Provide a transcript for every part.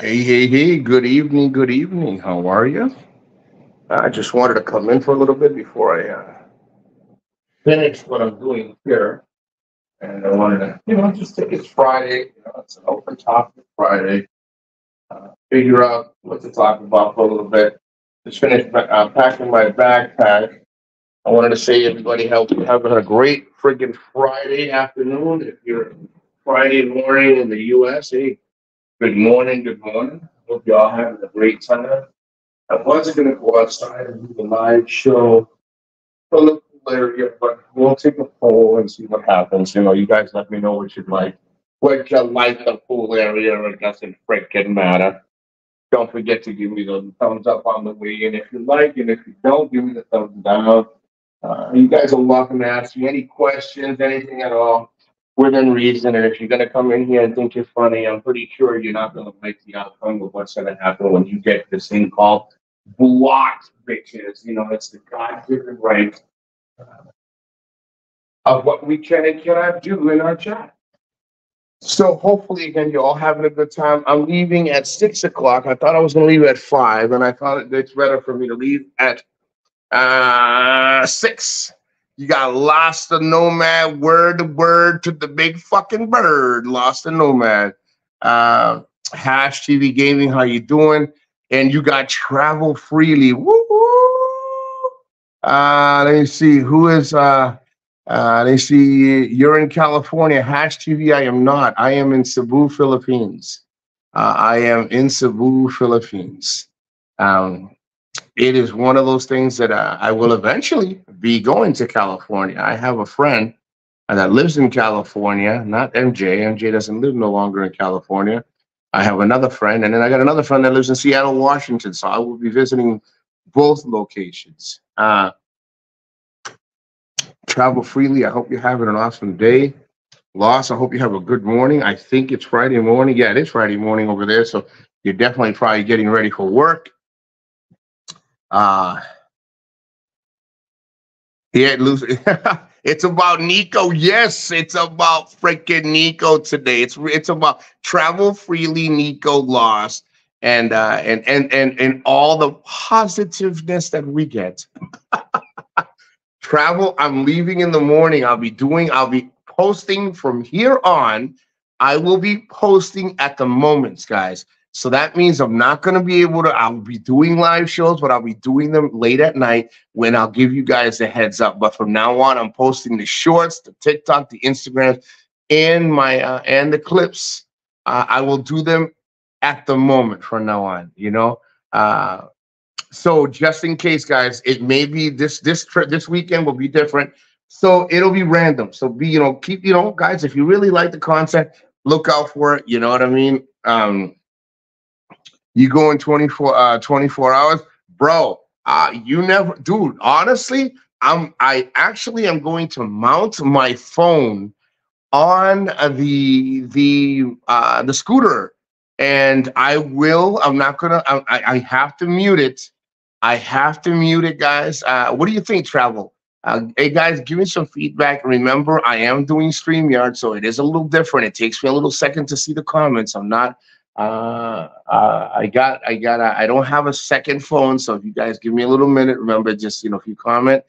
Hey, hey, hey, good evening, good evening. How are you? I just wanted to come in for a little bit before I uh, finish what I'm doing here. And I wanted to, you know, just take it's Friday, you know, it's an open topic Friday. Uh, figure out what to talk about for a little bit. Just finished uh, packing my backpack. I wanted to say everybody you're having a great friggin' Friday afternoon. If you're Friday morning in the US, hey, Good morning, good morning. Hope you all having a great time. I wasn't gonna go outside and do the live show from the pool area, but we'll take a poll and see what happens. You know, you guys let me know what you'd like. Would you like the pool area, it doesn't freaking matter. Don't forget to give me the thumbs up on the way and if you like, and if you don't, give me the thumbs down. Uh, you guys are welcome to ask me any questions, anything at all within reason. And if you're gonna come in here and think you're funny, I'm pretty sure you're not gonna like the outcome of what's gonna happen when you get this thing called blocked bitches. You know, it's the God-given right uh, of what we can and cannot do in our chat. So hopefully, again, you're all having a good time. I'm leaving at six o'clock. I thought I was gonna leave at five, and I thought it's better for me to leave at uh six. You got Lost the Nomad, word to word to the big fucking bird. Lost the Nomad. Uh, Hash TV Gaming, how you doing? And you got Travel Freely. Woo woo. Uh, let me see who is. Uh, uh, they see you're in California. Hash TV. I am not. I am in Cebu, Philippines. Uh, I am in Cebu, Philippines. Um, it is one of those things that uh, I will eventually be going to California. I have a friend that lives in California, not MJ. MJ doesn't live no longer in California. I have another friend, and then I got another friend that lives in Seattle, Washington. So I will be visiting both locations. Uh, travel freely. I hope you're having an awesome day. Loss, I hope you have a good morning. I think it's Friday morning. Yeah, it is Friday morning over there. So you're definitely probably getting ready for work. Uh yeah, Lucy. it's about Nikko. Yes, it's about freaking Nikko today. It's it's about travel freely, Nikko lost, and uh and and and and all the positiveness that we get. travel. I'm leaving in the morning. I'll be doing. I'll be posting from here on. I will be posting at the moments, guys. So that means I'm not going to be able to, I'll be doing live shows, but I'll be doing them late at night when I'll give you guys a heads up. But from now on, I'm posting the shorts, the TikTok, the Instagrams, and my, uh, and the clips. Uh, I will do them at the moment from now on, you know? Uh, so just in case, guys, it may be this, this trip, this weekend will be different. So it'll be random. So be, you know, keep, you know, guys, if you really like the content, look out for it. You know what I mean? Um, you go in 24 uh 24 hours bro uh you never dude honestly i'm i actually am going to mount my phone on the the uh the scooter and i will i'm not gonna i i have to mute it i have to mute it guys uh what do you think travel uh, hey guys, give me some feedback. Remember, I am doing StreamYard, so it is a little different. It takes me a little second to see the comments. I'm not uh, uh, I got, I got, I don't have a second phone. So if you guys give me a little minute, remember, just, you know, if you comment,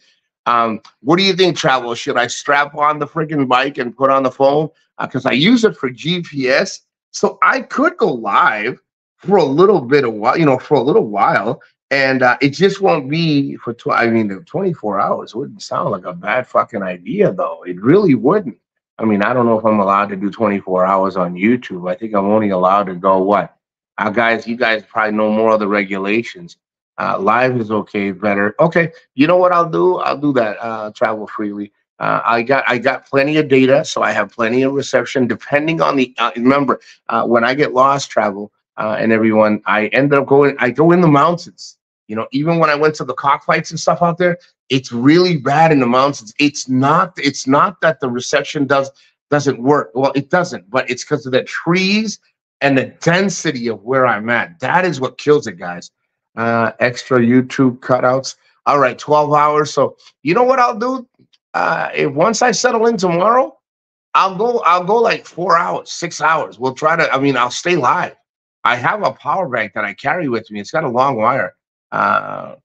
um, what do you think, travel? Should I strap on the freaking bike and put on the phone? Because uh, I use it for GPS. So I could go live for a little bit of while, you know, for a little while. And uh, it just won't be for, tw- I mean, 24 hours wouldn't sound like a bad fucking idea, though. It really wouldn't. I mean, I don't know if I'm allowed to do 24 hours on YouTube. I think I'm only allowed to go what? Uh, guys, you guys probably know more of the regulations. Uh, live is okay, better. Okay, you know what I'll do? I'll do that. Uh, travel freely. Uh, I got I got plenty of data, so I have plenty of reception. Depending on the uh, remember, uh, when I get lost, travel and everyone, I end up going. I go in the mountains. You know, even when I went to the cockfights and stuff out there, it's really bad in the mountains. It's not. It's not that the reception does doesn't work. Well, it doesn't, but it's because of the trees and the density of where I'm at. That is what kills it, guys. Uh, extra YouTube cutouts. All right, 12 hours. So you know what I'll do? Uh, if once I settle in tomorrow, I'll go. I'll go like four hours, six hours. We'll try to. I mean, I'll stay live. I have a power bank that I carry with me. It's got a long wire. Uh,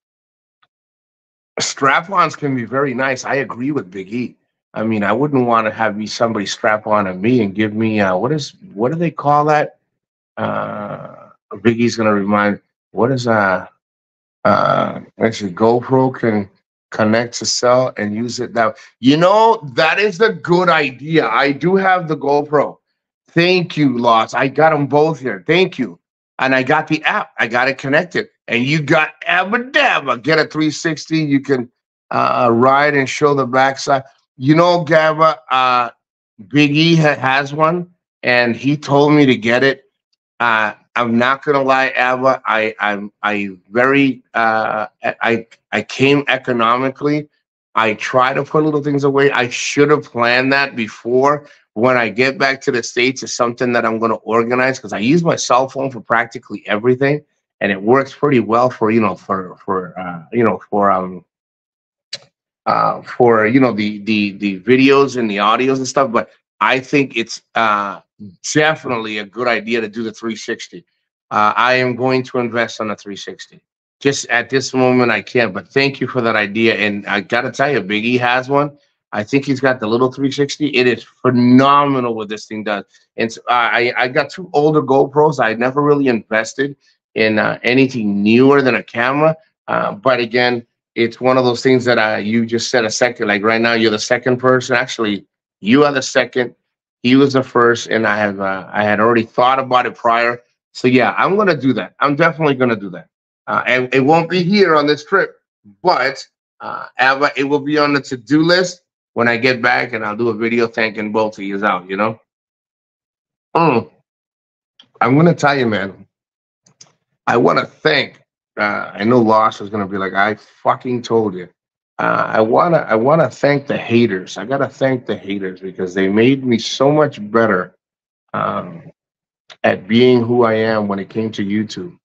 strap-ons can be very nice. I agree with Big E. I mean, I wouldn't want to have me somebody strap on to me and give me uh, what is what do they call that? Uh, Big E's gonna remind what is uh uh actually GoPro can connect to cell and use it that you know that is a good idea. I do have the GoPro. Thank you, Lots. I got them both here. Thank you. And I got the app. I got it connected and you got Abba Get a 360. You can uh, ride and show the backside. You know, Gabba, uh, ha- has one, and he told me to get it. Uh, I'm not gonna lie, Abba. I I'm I very uh, I I came economically. I try to put little things away. I should have planned that before. When I get back to the states, it's something that I'm going to organize because I use my cell phone for practically everything and it works pretty well for you know for for uh, you know for um uh for you know the the the videos and the audios and stuff but i think it's uh definitely a good idea to do the 360 uh, i am going to invest on the 360 just at this moment i can't but thank you for that idea and i gotta tell you biggie has one. I think he's got the little 360 it is phenomenal what this thing does. And so, i i got two older gopros. I never really invested in uh, anything newer than a camera. Uh, but again, it's one of those things that uh, you just said a second. Like right now, you're the second person. Actually, you are the second. He was the first, and I have uh, I had already thought about it prior. So yeah, I'm gonna do that. I'm definitely gonna do that. Uh, and it won't be here on this trip, but uh, Ava, it will be on the to-do list when I get back, and I'll do a video thanking both of you out. You know. Mm. I'm gonna tell you, man. I want to thank. Uh, I know Loss is going to be like, I fucking told you. Uh, I wanna, I wanna thank the haters. I gotta thank the haters because they made me so much better um, at being who I am when it came to YouTube.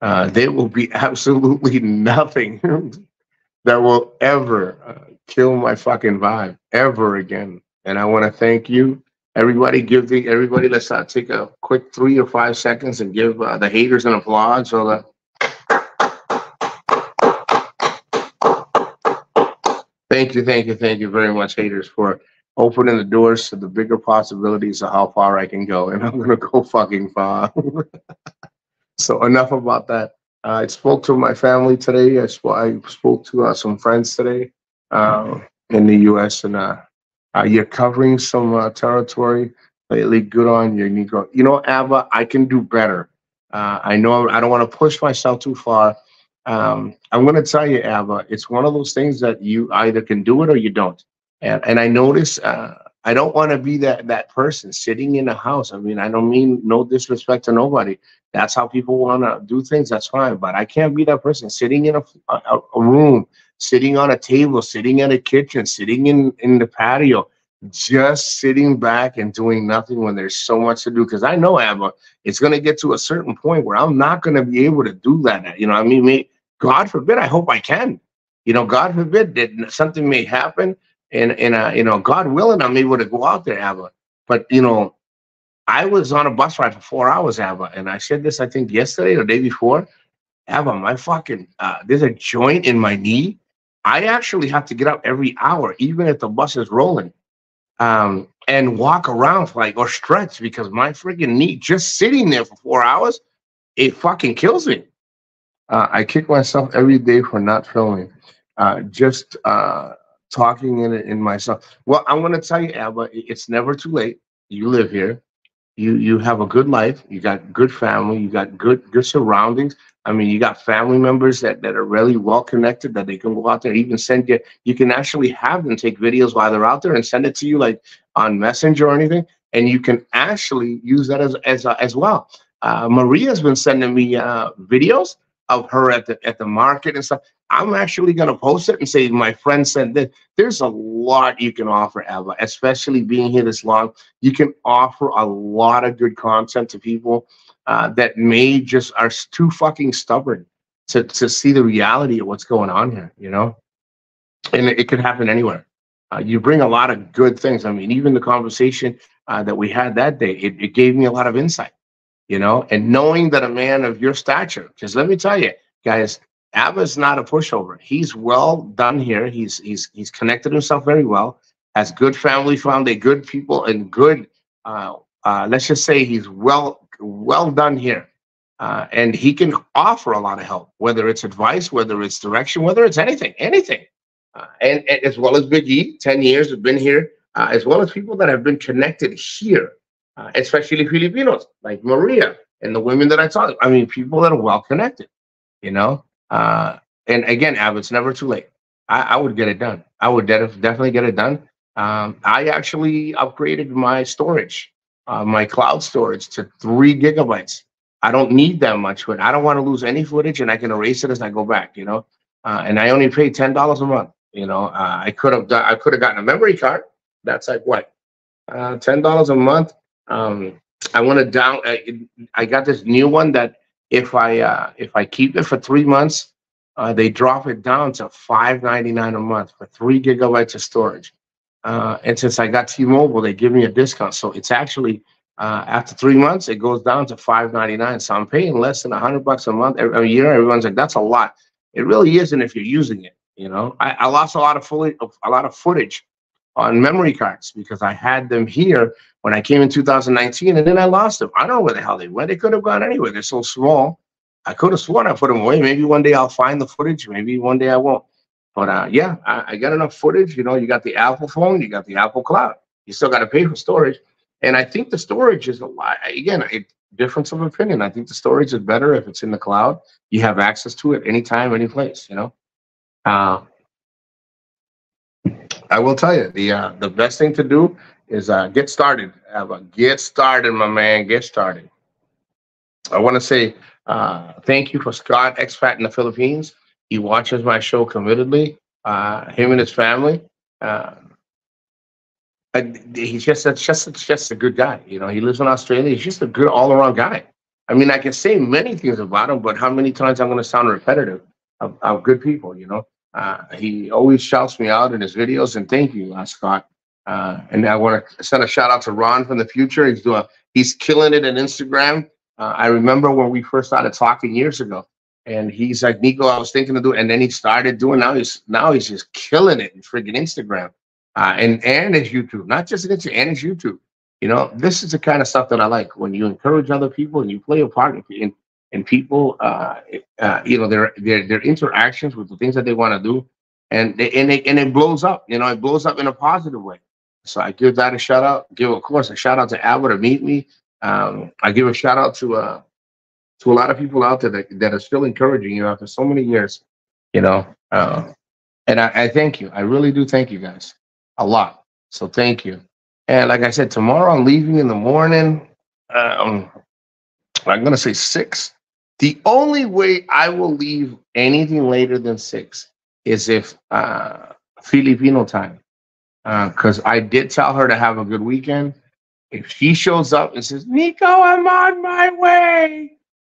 Uh, there will be absolutely nothing that will ever uh, kill my fucking vibe ever again. And I want to thank you Everybody give the everybody. Let's uh, take a quick three or five seconds and give uh, the haters an applause. So that. Thank you, thank you, thank you very much, haters, for opening the doors to the bigger possibilities of how far I can go, and I'm gonna go fucking far. so enough about that. Uh, I spoke to my family today. I, sp- I spoke to uh, some friends today uh, in the U.S. and uh, you're covering some uh, territory lately. Good on you, Negro. You know, Ava, I can do better. Uh, I know I don't want to push myself too far. Um, I'm going to tell you, Ava, it's one of those things that you either can do it or you don't. And, and I notice uh, I don't want to be that that person sitting in a house. I mean, I don't mean no disrespect to nobody. That's how people want to do things. That's fine. But I can't be that person sitting in a, a, a room sitting on a table, sitting in a kitchen, sitting in, in the patio, just sitting back and doing nothing when there's so much to do. Because I know, Abba, it's going to get to a certain point where I'm not going to be able to do that. You know, I mean, may, God forbid, I hope I can. You know, God forbid that something may happen and, and uh, you know, God willing, I'm able to go out there, Abba. But, you know, I was on a bus ride for four hours, Abba, and I said this, I think, yesterday or the day before. Abba, my fucking, uh, there's a joint in my knee I actually have to get up every hour, even if the bus is rolling, um, and walk around like or stretch because my freaking knee just sitting there for four hours, it fucking kills me. Uh, I kick myself every day for not filming, uh, just uh, talking in in myself. Well, I'm gonna tell you, Abba, it's never too late. You live here you you have a good life you got good family you got good good surroundings i mean you got family members that, that are really well connected that they can go out there even send you you can actually have them take videos while they're out there and send it to you like on messenger or anything and you can actually use that as as, uh, as well uh, maria's been sending me uh, videos of her at the at the market and stuff I'm actually going to post it and say, my friend said this. there's a lot you can offer, Eva, especially being here this long. You can offer a lot of good content to people uh, that may just are too fucking stubborn to, to see the reality of what's going on here, you know? And it, it could happen anywhere. Uh, you bring a lot of good things. I mean, even the conversation uh, that we had that day, it, it gave me a lot of insight. you know, and knowing that a man of your stature, because let me tell you, guys, Abba's not a pushover. He's well done here. He's he's he's connected himself very well, has good family found a good people and good uh, uh, let's just say he's well well done here. Uh, and he can offer a lot of help, whether it's advice, whether it's direction, whether it's anything, anything. Uh, and, and, as well as Big E, 10 years have been here, uh, as well as people that have been connected here, uh, especially Filipinos like Maria and the women that I talked. I mean, people that are well connected, you know. Uh, and again, Ab, it's never too late. I, I would get it done. I would de- definitely get it done. Um, I actually upgraded my storage, uh, my cloud storage to three gigabytes. I don't need that much, but I don't want to lose any footage, and I can erase it as I go back. You know, uh, and I only pay ten dollars a month. You know, uh, I could have I could have gotten a memory card. That's like what, uh, ten dollars a month. Um, I want to down. I, I got this new one that if I uh, if I keep it for three months, uh, they drop it down to five ninety nine a month for three gigabytes of storage. Uh, and since I got T-Mobile, they give me a discount. So it's actually uh, after three months, it goes down to five ninety nine. So I'm paying less than a hundred bucks a month every year. Everyone's like, that's a lot. It really isn't if you're using it. You know, I, I lost a lot of footage, a lot of footage on memory cards because I had them here when I came in 2019, and then I lost them. I don't know where the hell they went. They could have gone anywhere. They're so small. I could have sworn I put them away. Maybe one day I'll find the footage. Maybe one day I won't. But uh, yeah, I, I got enough footage. You know, you got the Apple phone, you got the Apple Cloud. You still got to pay for storage, and I think the storage is a lot. Again, it, difference of opinion. I think the storage is better if it's in the cloud. You have access to it anytime, any place. You know. Uh, I will tell you the uh, the best thing to do is uh, get started. Get started, my man. Get started. I want to say uh, thank you for Scott Expat in the Philippines. He watches my show committedly. Uh, him and his family. Uh, he's just a, just just a good guy. You know, he lives in Australia. He's just a good all around guy. I mean, I can say many things about him, but how many times I'm going to sound repetitive of, of good people? You know, uh, he always shouts me out in his videos, and thank you, uh, Scott. Uh, and I want to send a shout out to Ron from the future. He's doing, he's killing it on Instagram. Uh, I remember when we first started talking years ago, and he's like, Nikko, I was thinking to do, and then he started doing. Now he's now he's just killing it in freaking Instagram, uh, and and his YouTube, not just Instagram, and his YouTube. You know, this is the kind of stuff that I like when you encourage other people and you play a part in and people, uh, uh, you know, their their their interactions with the things that they want to do, and they, and they, and it blows up. You know, it blows up in a positive way. So I give that a shout out. Give of course a shout out to Albert to meet me. Um, I give a shout out to uh to a lot of people out there that, that are still encouraging you after so many years. You know, uh, and I, I thank you. I really do thank you guys a lot. So thank you. And like I said, tomorrow I'm leaving in the morning. Um, I'm gonna say six. The only way I will leave anything later than six is if uh, Filipino time, because uh, I did tell her to have a good weekend. If she shows up and says, "Nikko, I'm on my way,"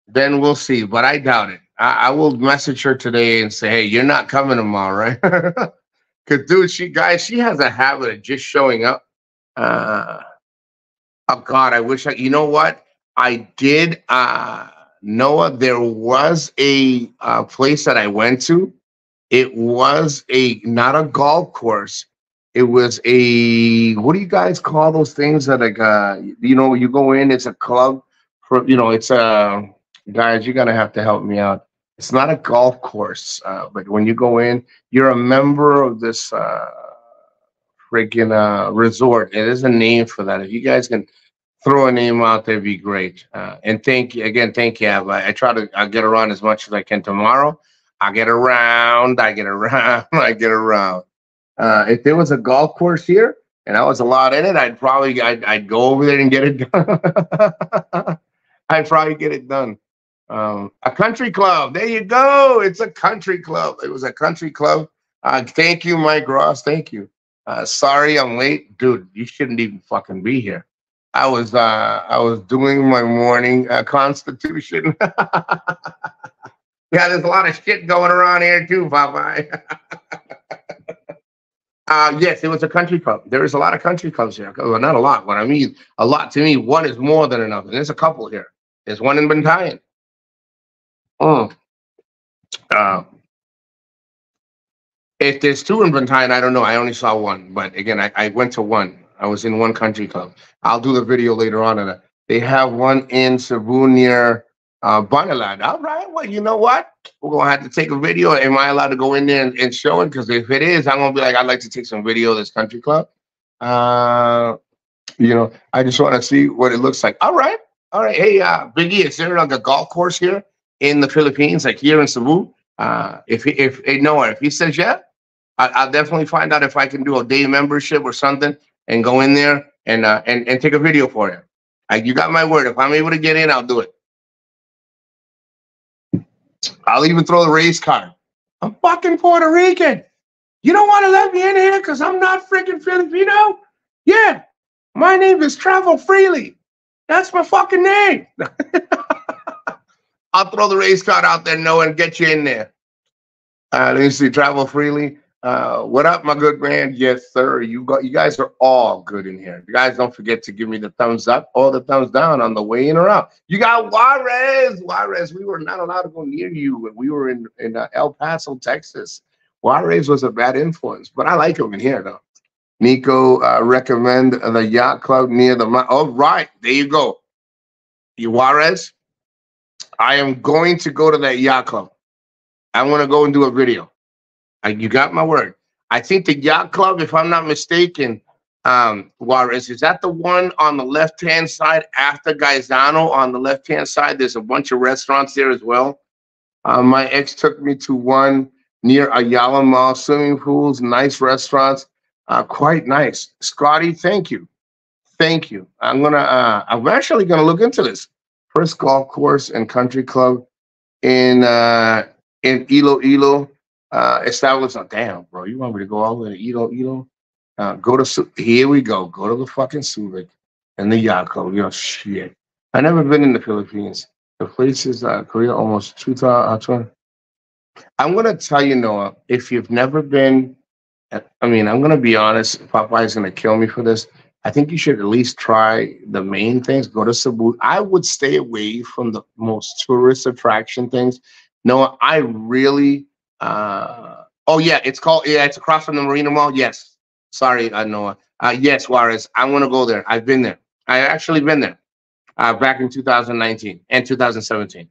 then we'll see. But I doubt it. I, I will message her today and say, "Hey, you're not coming tomorrow, right?" Because, dude, she guys, she has a habit of just showing up. Uh, oh God, I wish I. You know what? I did. Uh, Noah, there was a uh, place that I went to. It was a not a golf course. It was a what do you guys call those things that like uh you know you go in it's a club for you know it's a guys you're gonna have to help me out. It's not a golf course, uh, but when you go in, you're a member of this uh freaking uh resort. It is a name for that. If you guys can throw a name out there be great. Uh, and thank you again. Thank you. I, I try to I get around as much as I can tomorrow. I get around. I get around. I get around. Uh, if there was a golf course here and I was allowed in it, I'd probably I'd, I'd go over there and get it done. I'd probably get it done. Um, a country club. There you go. It's a country club. It was a country club. Uh, thank you, Mike Ross. Thank you. Uh, sorry I'm late, dude. You shouldn't even fucking be here. I was uh, I was doing my morning uh, constitution. yeah, there's a lot of shit going around here too, Popeye. uh, yes, it was a country club. There is a lot of country clubs here. Well, not a lot, but I mean a lot to me. One is more than enough, there's a couple here. There's one in Bantayan. Mm. Uh, if there's two in Bantayan, I don't know. I only saw one. But again, I, I went to one. I was in one country club. I'll do the video later on. And they have one in Cebu near uh. All right. Well, you know what? We're going to have to take a video. Am I allowed to go in there and, and show it? Because if it is, I'm going to be like, I'd like to take some video of this country club. Uh, you know, I just want to see what it looks like. All right. All right. Hey, uh, Biggie, is there like a golf course here in the Philippines, like here in Cebu? Uh, if he, if hey, Noah, if he says yeah, I, will definitely find out if I can do a day membership or something and go in there and uh, and and take a video for you. Like you got my word. If I'm able to get in, I'll do it. I'll even throw the race card. I'm fucking Puerto Rican. You don't want to let me in here because I'm not freaking Filipino? Yeah. My name is Travel Freely. That's my fucking name. I'll throw the race card out there, no, and get you in there. Uh, let me see, travel freely. Uh, what up, my good man? Yes, sir. You got you guys are all good in here. You guys don't forget to give me the thumbs up or the thumbs down on the way in or out. You got Juarez. Juarez, we were not allowed to go near you when we were in, in uh, El Paso, Texas. Juarez was a bad influence, but I like him in here though. Nikko uh, recommend the yacht club near the. All right, there you go. Juarez, I am going to go to that yacht club. I want to go and do a video. I, you got my word. I think the yacht club, if I'm not mistaken, um, Juarez, is that the one on the left hand side after Gaisano? On the left hand side, there's a bunch of restaurants there as well. Uh, my ex took me to one near Ayala Mall, swimming pools, nice restaurants, uh, quite nice. Scotty, thank you, thank you. I'm gonna, uh, I'm actually gonna look into this first golf course and country club in uh, in Iloilo. Uh, established. Damn, bro, you want me to go all the way to Iloilo? Uh, go to here we go. Go to the fucking Subic and the yacht club. Know, shit. I never been in the Philippines. The place is uh, Korea almost two thousand. Uh, I'm gonna tell you, Noah, if you've never been, I mean, I'm gonna be honest. Popeye's gonna kill me for this. I think you should at least try the main things. Go to Cebu. I would stay away from the most tourist attraction things. No, I really. Uh, oh yeah, it's called. Yeah, it's across from the Marina Mall. Yes. Sorry, uh, Noah. Uh, yes, Juarez. I want to go there. I've been there. I actually been there uh, back in 2019 and 2017.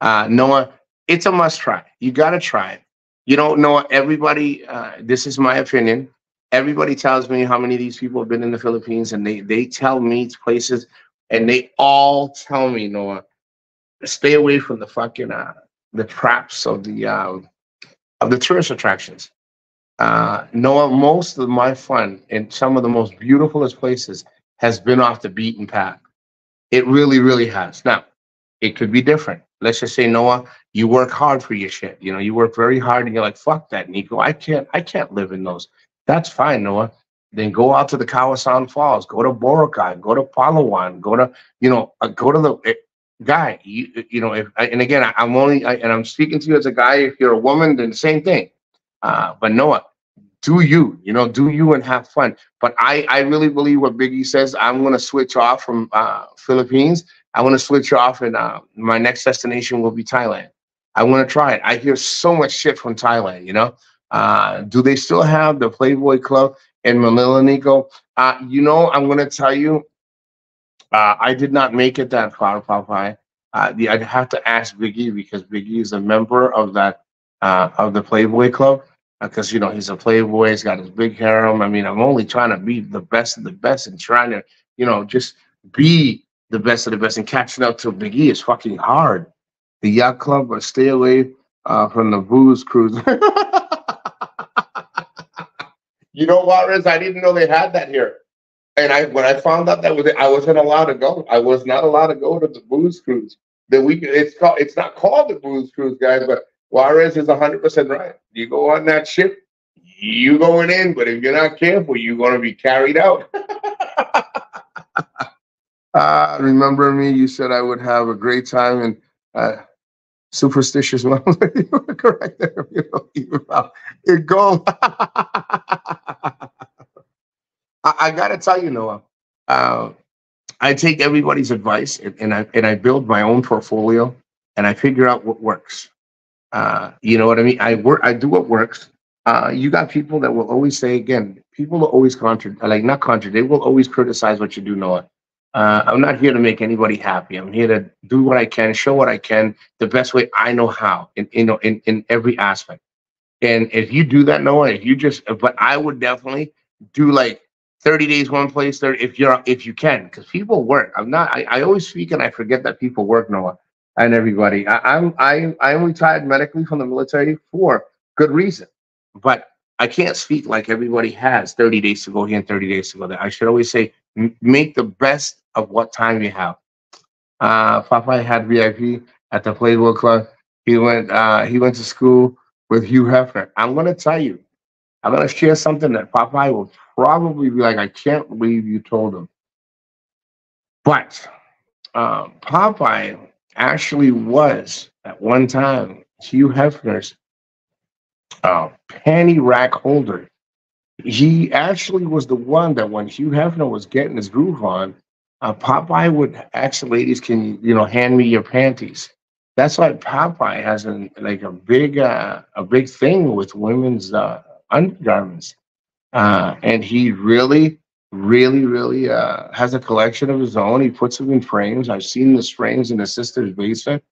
Uh, Noah, it's a must try. You got to try it. You don't know everybody. Uh, this is my opinion everybody tells me how many of these people have been in the Philippines, and they they tell me places, and they all tell me, Noah, stay away from the fucking uh, the traps of the uh, of the tourist attractions. Uh, Noah, most of my fun in some of the most beautifulest places has been off the beaten path. It really, really has. Now, it could be different. Let's just say, Noah, you work hard for your shit. You know, you work very hard, and you're like, "Fuck that, Nikko. I can't. I can't live in those." That's fine, Noah. Then go out to the Kawasan Falls, go to Boracay, go to Palawan, go to, you know, uh, go to the uh, guy. You, you know, if and again, I, am only, I, and I'm speaking to you as a guy. If you're a woman, then the same thing. Uh, but Noah, do you, you know, do you and have fun. But I, I really believe what Biggie says. I'm going to switch off from uh, Philippines. I want to switch off, and uh, my next destination will be Thailand. I want to try it. I hear so much shit from Thailand, you know. Uh, do they still have the Playboy Club in Manila, Nikko? Uh, you know, I'm going to tell you, uh, I did not make it that far, Popeye. Uh, I'd have to ask Biggie because Biggie is a member of that uh, of the Playboy Club because uh, you know he's a Playboy. He's got his big harem. I mean, I'm only trying to be the best of the best and trying to, you know, just be the best of the best and catching up to Biggie is fucking hard. The yacht club, but stay away uh, from the booze cruise. You know what, Riz? I didn't know they had that here. And I when I found out that was it, I wasn't allowed to go. I was not allowed to go to the booze cruise. The week it's called it's not called the booze cruise, guys, but Juarez is hundred percent right. You go on that ship, you going in, but if you're not careful, you're gonna be carried out. uh, remember me, you said I would have a great time and uh, superstitious one. you were correct there. You know, it go. I, I got to tell you, Noah, uh, I take everybody's advice and, and I and I build my own portfolio and I figure out what works. Uh, you know what I mean? I work, I do what works. Uh, you got people that will always say again, people will always contra, like not contra, they will always criticize what you do, Noah. Uh, I'm not here to make anybody happy. I'm here to do what I can, show what I can, the best way I know how, in you know, in in every aspect. And if you do that, Noah, if you just, but I would definitely do like 30 days one place, 30 if you're if you can, because people work. I'm not. I, I always speak and I forget that people work, Noah and everybody. I, I'm I I'm retired medically from the military for good reason, but I can't speak like everybody has 30 days to go here and 30 days to go there. I should always say make the best of what time you have. Uh, Papa had VIP at the Playboy Club. He went uh, he went to school with Hugh Hefner. I'm gonna tell you, I'm gonna share something that Popeye will probably be like, I can't believe you told him. But um, Popeye actually was at one time Hugh Hefner's uh, panty rack holder. He actually was the one that when Hugh Hefner was getting his groove on, uh, Popeye would ask the ladies, "Can you, know, hand me your panties?" That's why Popeye has a like a big uh, a big thing with women's uh, undergarments, uh, and he really really, really uh, has a collection of his own. He puts them in frames. I've seen the frames in his sister's basement.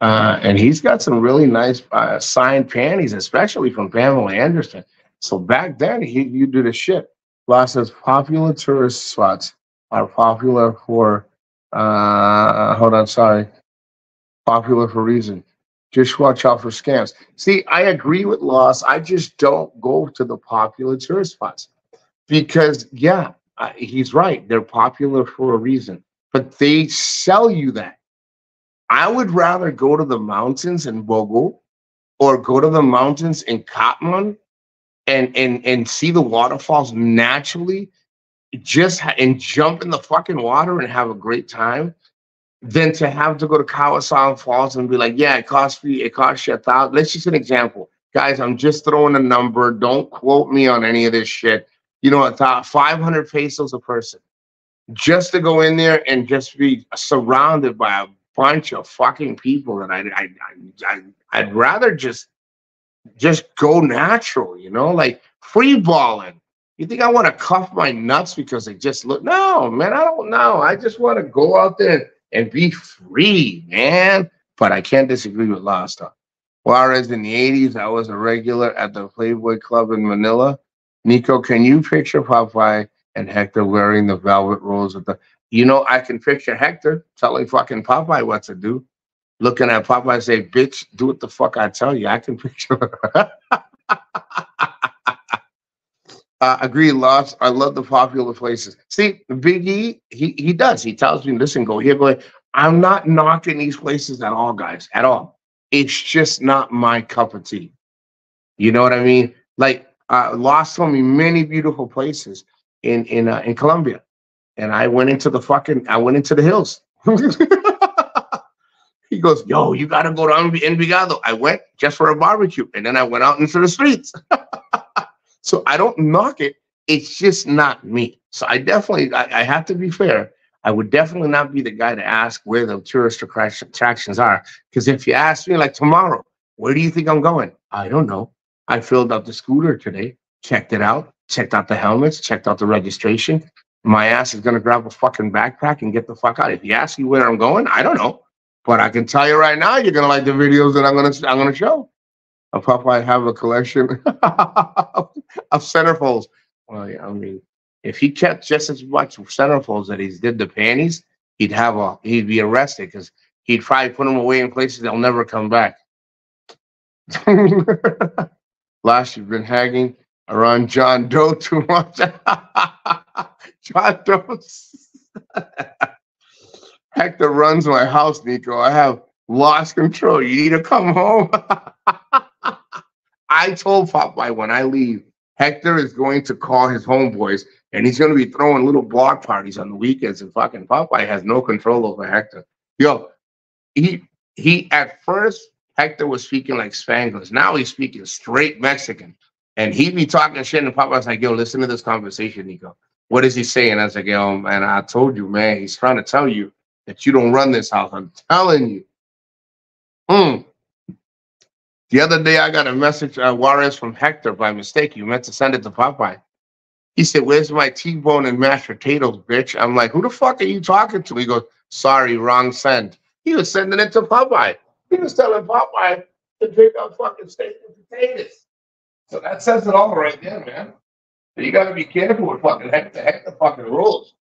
Uh, and he's got some really nice signed panties, especially from Pamela Anderson. So back then, he you do the shit. Lost says popular tourist spots are popular for, uh, hold on, sorry, popular for reason. Just watch out for scams. See, I agree with Loss. I just don't go to the popular tourist spots because, yeah, uh, he's right. They're popular for a reason, but they sell you that. I would rather go to the mountains in Bogo or go to the mountains in Catmon and and and see the waterfalls naturally just and jump in the fucking water and have a great time than to have to go to Kawasan Falls and be like, yeah, it costs me, it costs you a thousand. Let's just an example. Guys, I'm just throwing a number. Don't quote me on any of this shit you know, about 500 pesos a person just to go in there and just be surrounded by a bunch of fucking people that I, I, I, I would rather just just go natural, you know, like free balling. You think I want to cuff my nuts because they just look? No, man, I don't know. I just want to go out there and be free, man. But I can't disagree with last time. Whereas in the 80s, I was a regular at the Playboy Club in Manila. Nikko, can you picture Popeye and Hector wearing the velvet rolls of the? You know, I can picture Hector telling fucking Popeye what to do, looking at Papa, Popeye say, "Bitch, do what the fuck I tell you." I can picture. Uh, agree, lots. I love the popular places. See, Big he he does. He tells me, listen, go here, go. I'm not knocking these places at all, guys, at all. It's just not my cup of tea. You know what I mean? Like uh, lost told me many beautiful places in in uh, in Colombia, and I went into the fucking I went into the hills. he goes, "Yo, you gotta go to Envigado." I went just for a barbecue, and then I went out into the streets. so I don't knock it. It's just not me. So I definitely I, I have to be fair. I would definitely not be the guy to ask where the tourist attractions are. Because if you ask me, like tomorrow, where do you think I'm going? I don't know. I filled up the scooter today, checked it out, checked out the helmets, checked out the registration. My ass is gonna grab a fucking backpack and get the fuck out. If you ask me where I'm going, I don't know. But I can tell you right now, you're gonna like the videos that I'm gonna I'm gonna show. I'll probably have a collection of centerfolds. Well, yeah, I mean, if he kept just as much centerfolds that he did the panties, he'd have a he'd be arrested because he'd probably put them away in places that'll never come back. Last, you've been hanging around John Doe too much. John Doe. Hector runs my house, Nikko. I have lost control. You need to come home. I told Popeye when I leave, Hector is going to call his homeboys and he's going to be throwing little block parties on the weekends. And fucking Popeye has no control over Hector. Yo, he he at first Hector was speaking like Spanglish. Now he's speaking straight Mexican. And he be talking shit, and Papa's like, yo, listen to this conversation, Nikko. what is he saying? I was like, yo, man, I told you, man. He's trying to tell you that you don't run this house. I'm telling you. Hmm. The other day, I got a message, uh, Juarez from Hector by mistake. You meant to send it to Popeye. He said, Where's my T bone and mashed potatoes, bitch? I'm like, Who the fuck are you talking to? He goes, Sorry, wrong send. He was sending it to Popeye. He was telling Popeye to drink a fucking steak and potatoes. So that says it all right there, man. So you got to be careful with fucking heck the fucking rules.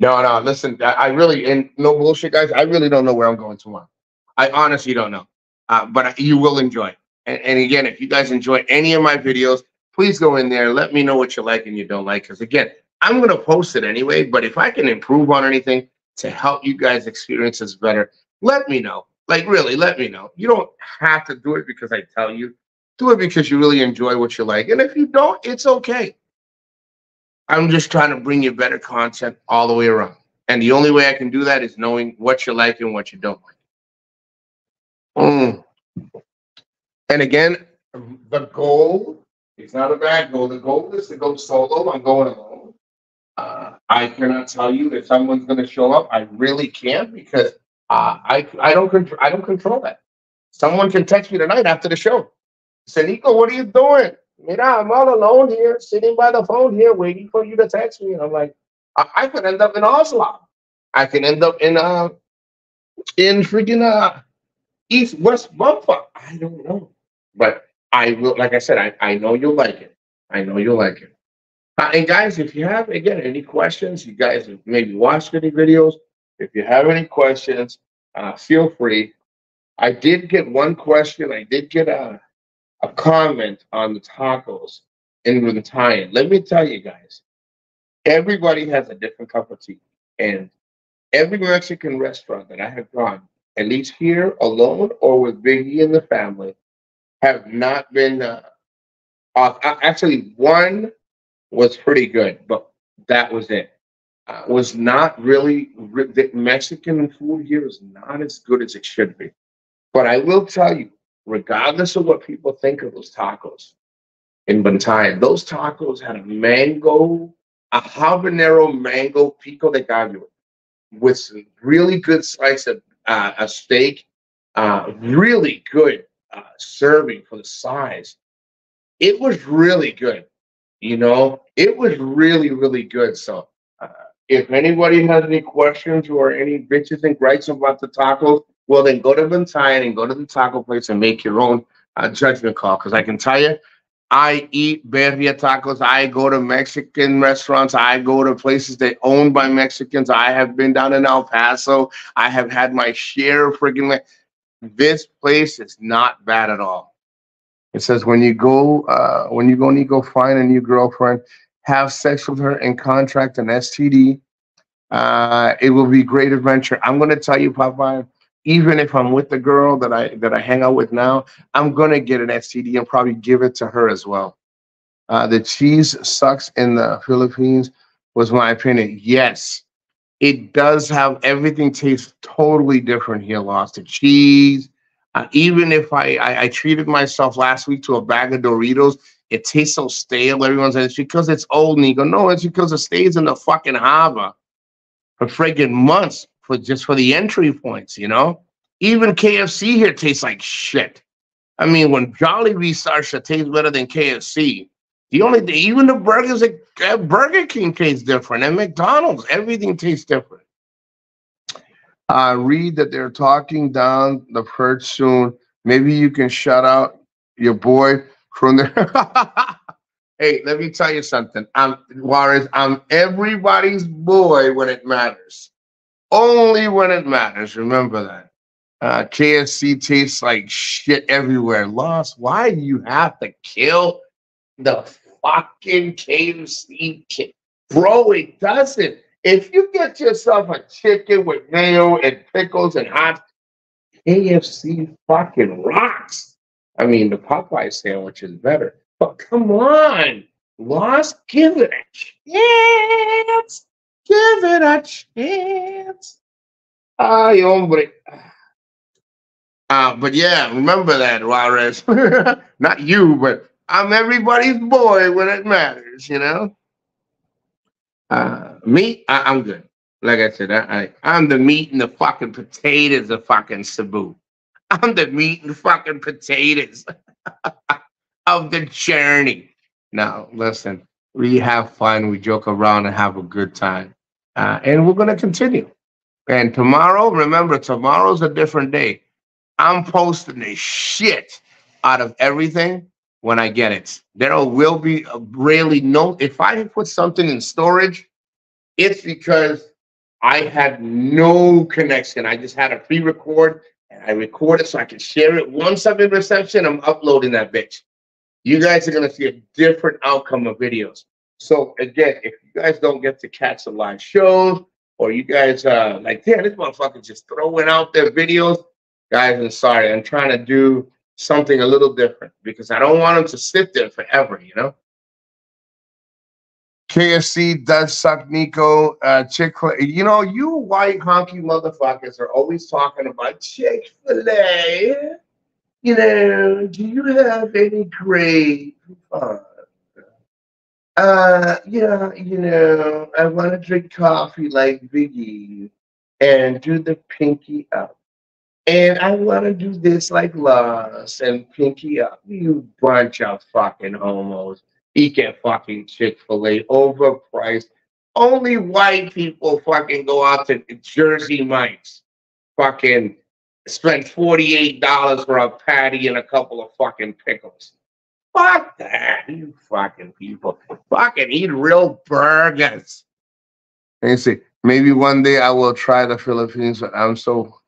No, no, listen, I really, and no bullshit, guys, I really don't know where I'm going tomorrow. I honestly don't know, uh, but you will enjoy. And, and again, if you guys enjoy any of my videos, please go in there. Let me know what you like and you don't like. Because again, I'm going to post it anyway. But if I can improve on anything to help you guys experience this better, let me know. Like, really, let me know. You don't have to do it because I tell you. Do it because you really enjoy what you like. And if you don't, it's okay. I'm just trying to bring you better content all the way around. And the only way I can do that is knowing what you like and what you don't like. Mm. And again, the goal it's not a bad goal. The goal is to go solo. I'm going alone. Uh, I cannot tell you if someone's going to show up. I really can't because uh, I I don't control I don't control that. Someone can text me tonight after the show. Say, Nikko, what are you doing? Mira, I'm all alone here, sitting by the phone here, waiting for you to text me. And I'm like, I, I could end up in Oslo. I can end up in uh in freaking uh East West Bumfuck. I don't know. But I will, like I said, I, I know you'll like it. I know you'll like it. Uh, and guys, if you have, again, any questions, you guys maybe watched any videos. If you have any questions, uh, feel free. I did get one question. I did get a, a comment on the tacos in the tie-in. Let me tell you guys, everybody has a different cup of tea. And every Mexican restaurant that I have gone, at least here alone or with Biggie and the family, have not been uh, off. Actually, one was pretty good, but that was it. Uh, was not really the Mexican food here is not as good as it should be. But I will tell you, regardless of what people think of those tacos in Bantayan, those tacos had a mango, a habanero mango pico de gallo with some really good slice of uh, a steak, uh, really good uh, serving for the size. It was really good. You know, it was really, really good. So, uh, if anybody has any questions or any bitches and gripes about the tacos, well, then go to Bantayan and go to the taco place and make your own uh, judgment call. Because I can tell you, I eat birria tacos. I go to Mexican restaurants. I go to places that owned by Mexicans. I have been down in El Paso. I have had my share of freaking. This place is not bad at all. It says when you go, uh, when you go and you go find a new girlfriend, have sex with her and contract an STD. Uh, it will be great adventure. I'm gonna tell you, Popeye, even if I'm with the girl that I that I hang out with now, I'm gonna get an STD and probably give it to her as well. Uh, the cheese sucks in the Philippines was my opinion. Yes, it does have everything tastes totally different here. Lost the cheese. Uh, even if I, I, I treated myself last week to a bag of Doritos, it tastes so stale. Everyone's like, it's because it's old. And you go, no, it's because it stays in the fucking harbor for friggin' months for just for the entry points. You know, even KFC here tastes like shit. I mean, when Jollibee starts to taste better than KFC, the only thing, even the burgers at Burger King taste different, and McDonald's, everything tastes different. Uh, read that they're talking down the perch soon. Maybe you can shout out your boy from there. hey, let me tell you something. I'm Juarez, I'm everybody's boy when it matters. Only when it matters. Remember that. Uh, KFC tastes like shit everywhere. Lost. Why do you have to kill the fucking KFC chicken. Bro, it doesn't. If you get yourself a chicken with mayo and pickles and hot, KFC fucking rocks. I mean, the Popeye sandwich is better. But come on, Lost, give it a chance. Give it a chance. Ay, hombre. Uh, but yeah, remember that, Juarez. Not you, but I'm everybody's boy when it matters, you know? Uh, meat, I, am good. Like I said, I, I, am the meat and the fucking potatoes of fucking Cebu. I'm the meat and fucking potatoes of the journey. Now, listen, we have fun, we joke around and have a good time. Uh, and we're going to continue. And tomorrow, remember, tomorrow's a different day. I'm posting the shit out of everything when I get it. There will be really no, if I put something in storage, it's because I had no connection. I just had a pre record and I record it so I can share it. Once I'm in reception, I'm uploading that bitch. You guys are going to see a different outcome of videos. So, again, if you guys don't get to catch the live shows or you guys uh like, damn, this motherfucker just throwing out their videos, guys, I'm sorry. I'm trying to do something a little different because I don't want them to sit there forever, you know? KFC does suck, Nikko. Uh, Chick. You know, you white honky motherfuckers are always talking about Chick fil A. You know, do you have any great? Uh, yeah, you know, I want to drink coffee like Biggie and do the pinky up. And I want to do this like Lost and pinky up. You bunch of fucking homos. Eat at fucking Chick fil A, overpriced. Only white people fucking go out to Jersey Mike's. Fucking spend $48 for a patty and a couple of fucking pickles. Fuck that, you fucking people. Fucking eat real burgers. And you see, maybe one day I will try the Philippines, but I'm so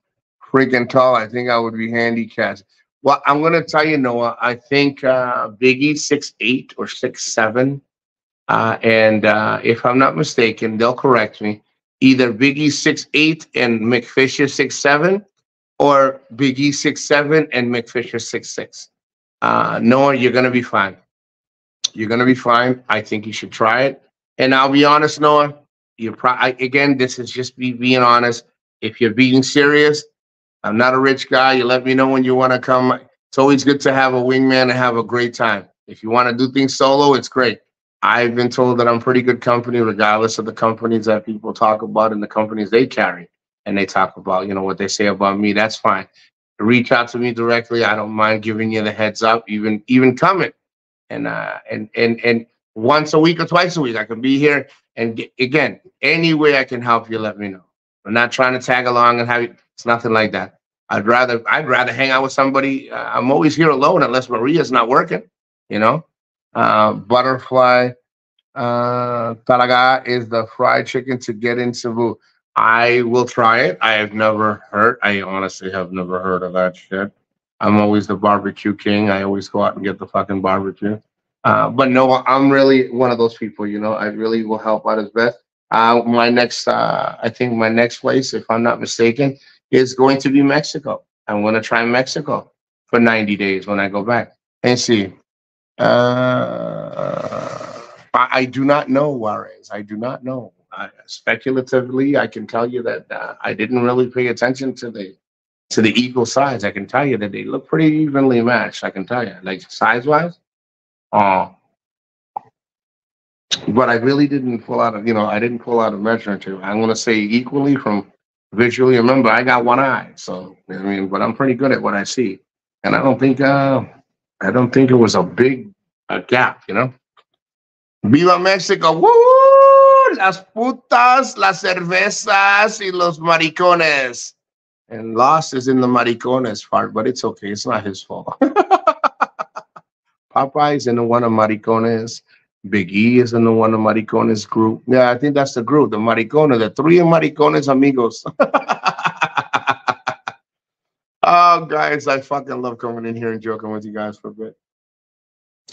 freaking tall. I think I would be handicapped. Well, I'm going to tell you, Noah. I think uh, Biggie six eight or six seven, uh, and uh, if I'm not mistaken, they'll correct me. Either Biggie six eight and McFisher six seven, or Biggie six seven and McFisher six six. Uh, Noah, you're to be fine. You're to be fine. I think you should try it. And I'll be honest, Noah. You're pro- I, again. This is just me being honest. If you're being serious, I'm not a rich guy. You let me know when you want to come. It's always good to have a wingman and have a great time. If you want to do things solo, it's great. I've been told that I'm pretty good company, regardless of the companies that people talk about and the companies they carry. And they talk about, you know, what they say about me. That's fine. Reach out to me directly. I don't mind giving you the heads up, even even coming. And uh and and and once a week or twice a week, I can be here. And again, any way I can help you, let me know. I'm not trying to tag along and have you. It's nothing like that. I'd rather I'd rather hang out with somebody. Uh, I'm always here alone unless Maria's not working. You know, uh, butterfly uh, talaga is the fried chicken to get in Cebu. I will try it. I have never heard. I honestly have never heard of that shit. I'm always the barbecue king. I always go out and get the fucking barbecue. Uh, but no, I'm really one of those people. You know, I really will help out as best. Uh, my next, uh, I think my next place, if I'm not mistaken, is going to be Mexico. I'm going to try Mexico for 90 days when I go back and see. Uh, I, I, do not know Juarez. I do not know. I, speculatively, I can tell you that uh, I didn't really pay attention to the to the equal size. I can tell you that they look pretty evenly matched. I can tell you, like size wise. Uh, but I really didn't pull out of, you know, I didn't pull out a measure to. I'm to say equally from visually. Remember, I got one eye, so I mean, but I'm pretty good at what I see, and I don't think uh, I don't think it was a big uh, gap, you know. Viva Mexico! Woo! Las putas, las cervezas y los maricones. And Lost is in the maricones part, but it's okay. It's not his fault. Popeye's is in the one of maricones. Big E is in the one of Maricones group. Yeah, I think that's the group, the Maricones, the three Maricones amigos. oh, guys, I fucking love coming in here and joking with you guys for a bit.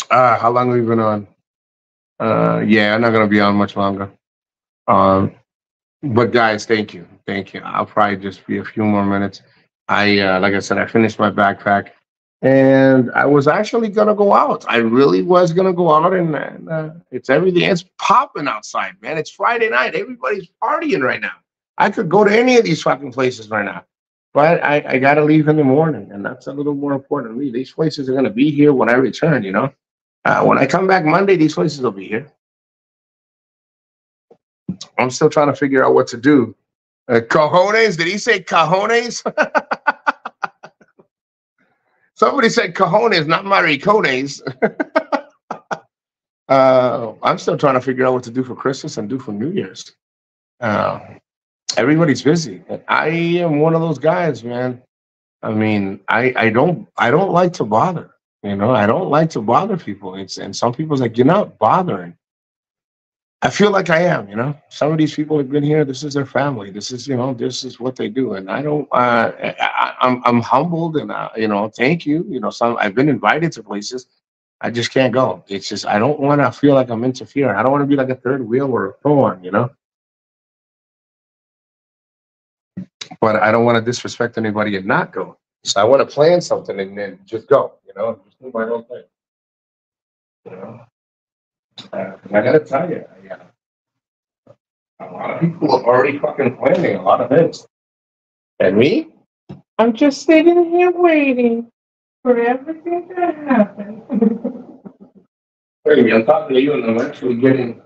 Uh, how long have we been on? Uh, yeah, I'm not gonna be on much longer. Um, but guys, thank you, thank you. I'll probably just be a few more minutes. I, uh, like I said, I finished my backpack and I was actually gonna go out. I really was gonna go out, and, and uh, it's everything. It's popping outside, man. It's Friday night. Everybody's partying right now. I could go to any of these fucking places right now, but I, I gotta leave in the morning, and that's a little more important to me. These places are gonna be here when I return. You know, uh, when I come back Monday, these places will be here. I'm still trying to figure out what to do. Uh? Did he say cojones? Somebody said cojones, not maricones. uh, I'm still trying to figure out what to do for Christmas and do for New Year's. Uh, everybody's busy. I am one of those guys, man. I mean, I I don't I don't like to bother. You know, I don't like to bother people. It's and some people's like, you're not bothering. I feel like I am, you know. Some of these people have been here. This is their family. This is, you know, this is what they do, and I don't. Uh, I, I'm I'm humbled, and uh, you know, thank you. You know, some I've been invited to places. I just can't go. It's just I don't want to feel like I'm interfering. I don't want to be like a third wheel or a thorn, you know. But I don't want to disrespect anybody and not go. So I want to plan something and then just go, you know, just do my own thing. You know. Uh, I gotta tell you, yeah, a lot of people are already fucking planning a lot of things. And me, I'm just sitting here waiting for everything to happen. Baby, I'm talking to you, and I'm actually getting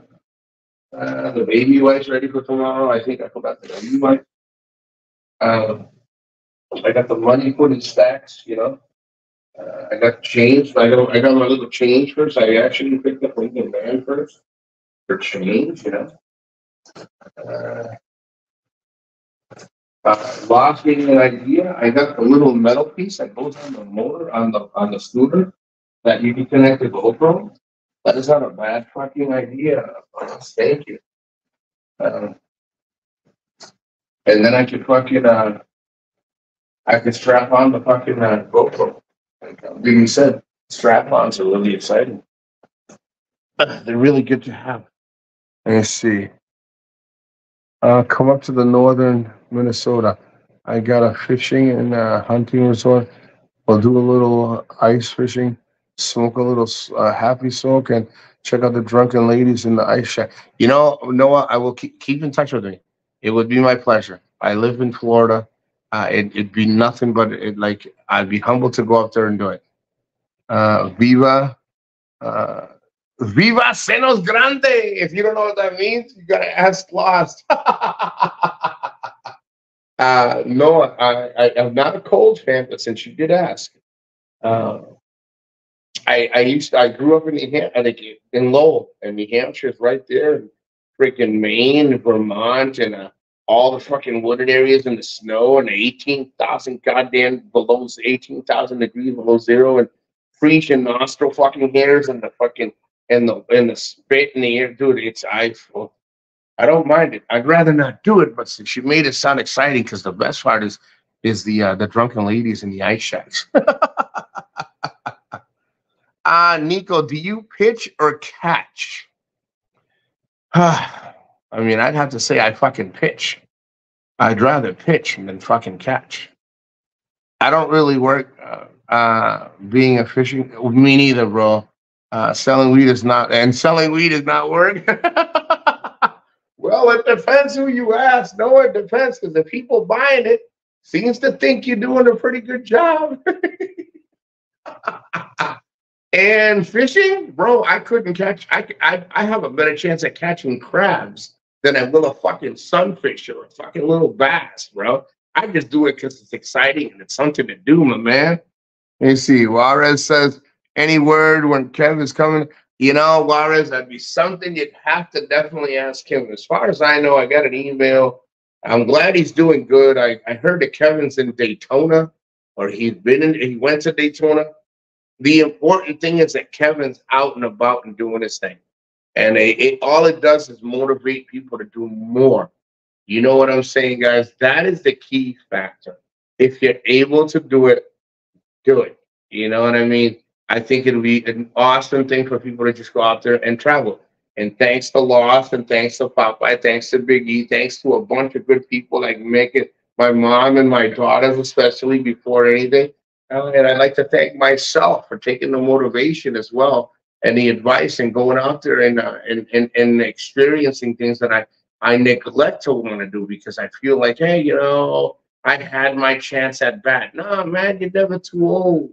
uh, the baby wipes ready for tomorrow. I think I forgot the baby wipe. Um, I got the money put in stacks, you know. Uh, I got change. I got I got my little change first. I actually picked up Lincoln Man first for change, you know. Uh, uh, lost getting an idea. I got the little metal piece that goes on the motor on the on the scooter that you can connect to GoPro. That is not a bad fucking idea. Thank you. Um, and then I could fucking uh, I could strap on the fucking uh, GoPro. Uh, said, strap-ons are really exciting. They're really good to have. Let me see. Uh, come up to the northern Minnesota. I got a fishing and uh, hunting resort. We'll do a little ice fishing, smoke a little uh, happy smoke, and check out the drunken ladies in the ice shack. You know, Noah, I will keep, keep in touch with me. It would be my pleasure. I live in Florida uh, it, would be nothing but it, like I'd be humbled to go up there and do it. Uh, Viva, uh, Viva Senos Grande. If you don't know what that means, you gotta ask Lost. uh, no, I, I, am not a cold fan, but since you did ask, uh, I, I used to, I grew up in New Hampshire, in Lowell, and New Hampshire is right there, freaking Maine, Vermont, and uh, all the fucking wooded areas in the snow and the 18,000 goddamn below 18,000 degrees below zero and freezing nostril fucking hairs and the fucking and the and the spit in the air, dude. It's I I don't mind it. I'd rather not do it, but since she made it sound exciting because the best part is is the uh, the drunken ladies in the ice shacks. uh Nikko, do you pitch or catch? I mean, I'd have to say I fucking pitch. I'd rather pitch than fucking catch. I don't really work uh, uh, being a fishing. Me neither, bro. Uh, selling weed is not, and selling weed is not work. well, it depends who you ask. No, it depends because the people buying it seems to think you're doing a pretty good job. and fishing, bro, I couldn't catch. I, I I have a better chance at catching crabs than a little fucking sunfish or a fucking little bass, bro. I just do it because it's exciting and it's something to do, my man. Let me see. Juarez says, any word when Kevin's coming? You know, Juarez, that'd be something you'd have to definitely ask him. As far as I know, I got an email. I'm glad he's doing good. I, I heard that Kevin's in Daytona, or he's been in, he went to Daytona. The important thing is that Kevin's out and about and doing his thing. And it, it, all it does is motivate people to do more. You know what I'm saying, guys? That is the key factor. If you're able to do it, do it. You know what I mean? I think it'll be an awesome thing for people to just go out there and travel. And thanks to Lost and thanks to Popeye, thanks to Big E, thanks to a bunch of good people like making my mom and my daughters, especially before anything. Uh, and I'd like to thank myself for taking the motivation as well and the advice and going out there and, uh, and, and, and experiencing things that I, I neglect to want to do because I feel like, hey, you know, I had my chance at bat. No, man, you're never too old.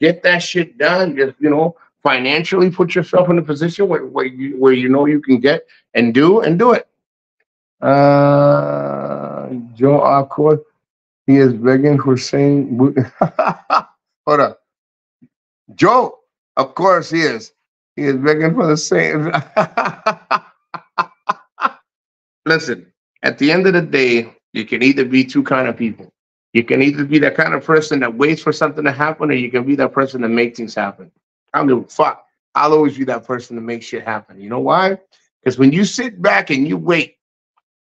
Get that shit done. Just, you know, financially put yourself in a position where, where you where you know you can get and do and do it. Uh, Joe Accord, he is begging saying. Hold up. Joe, of course he is. He is begging for the same. Listen, at the end of the day, you can either be two kind of people. You can either be that kind of person that waits for something to happen, or you can be that person that makes things happen. I don't give a fuck. I'll always be that person to make shit happen. You know why? Because when you sit back and you wait,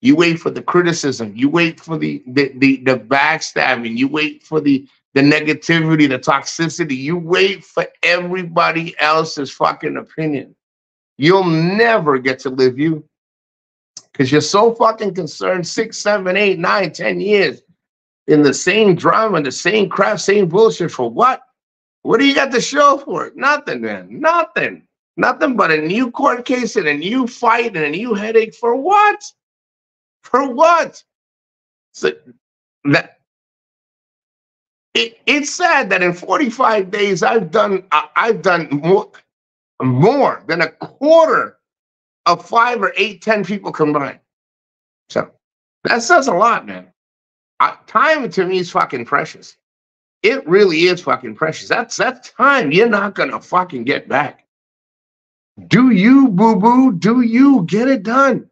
you wait for the criticism, you wait for the the the, the backstabbing, you wait for the the negativity, the toxicity, you wait for everybody else's fucking opinion. You'll never get to live you because you're so fucking concerned six, seven, eight, nine, ten years in the same drama, the same crap, same bullshit for what? What do you got to show for it? Nothing, man. Nothing. Nothing but a new court case and a new fight and a new headache for what? For what? So that it, it's sad that in 45 days I've done I've done more, more than a quarter of five or eight, ten people combined. So that says a lot, man. Uh, time to me is fucking precious. It really is fucking precious. That's that's time you're not gonna fucking get back. Do you, boo boo? Do you get it done?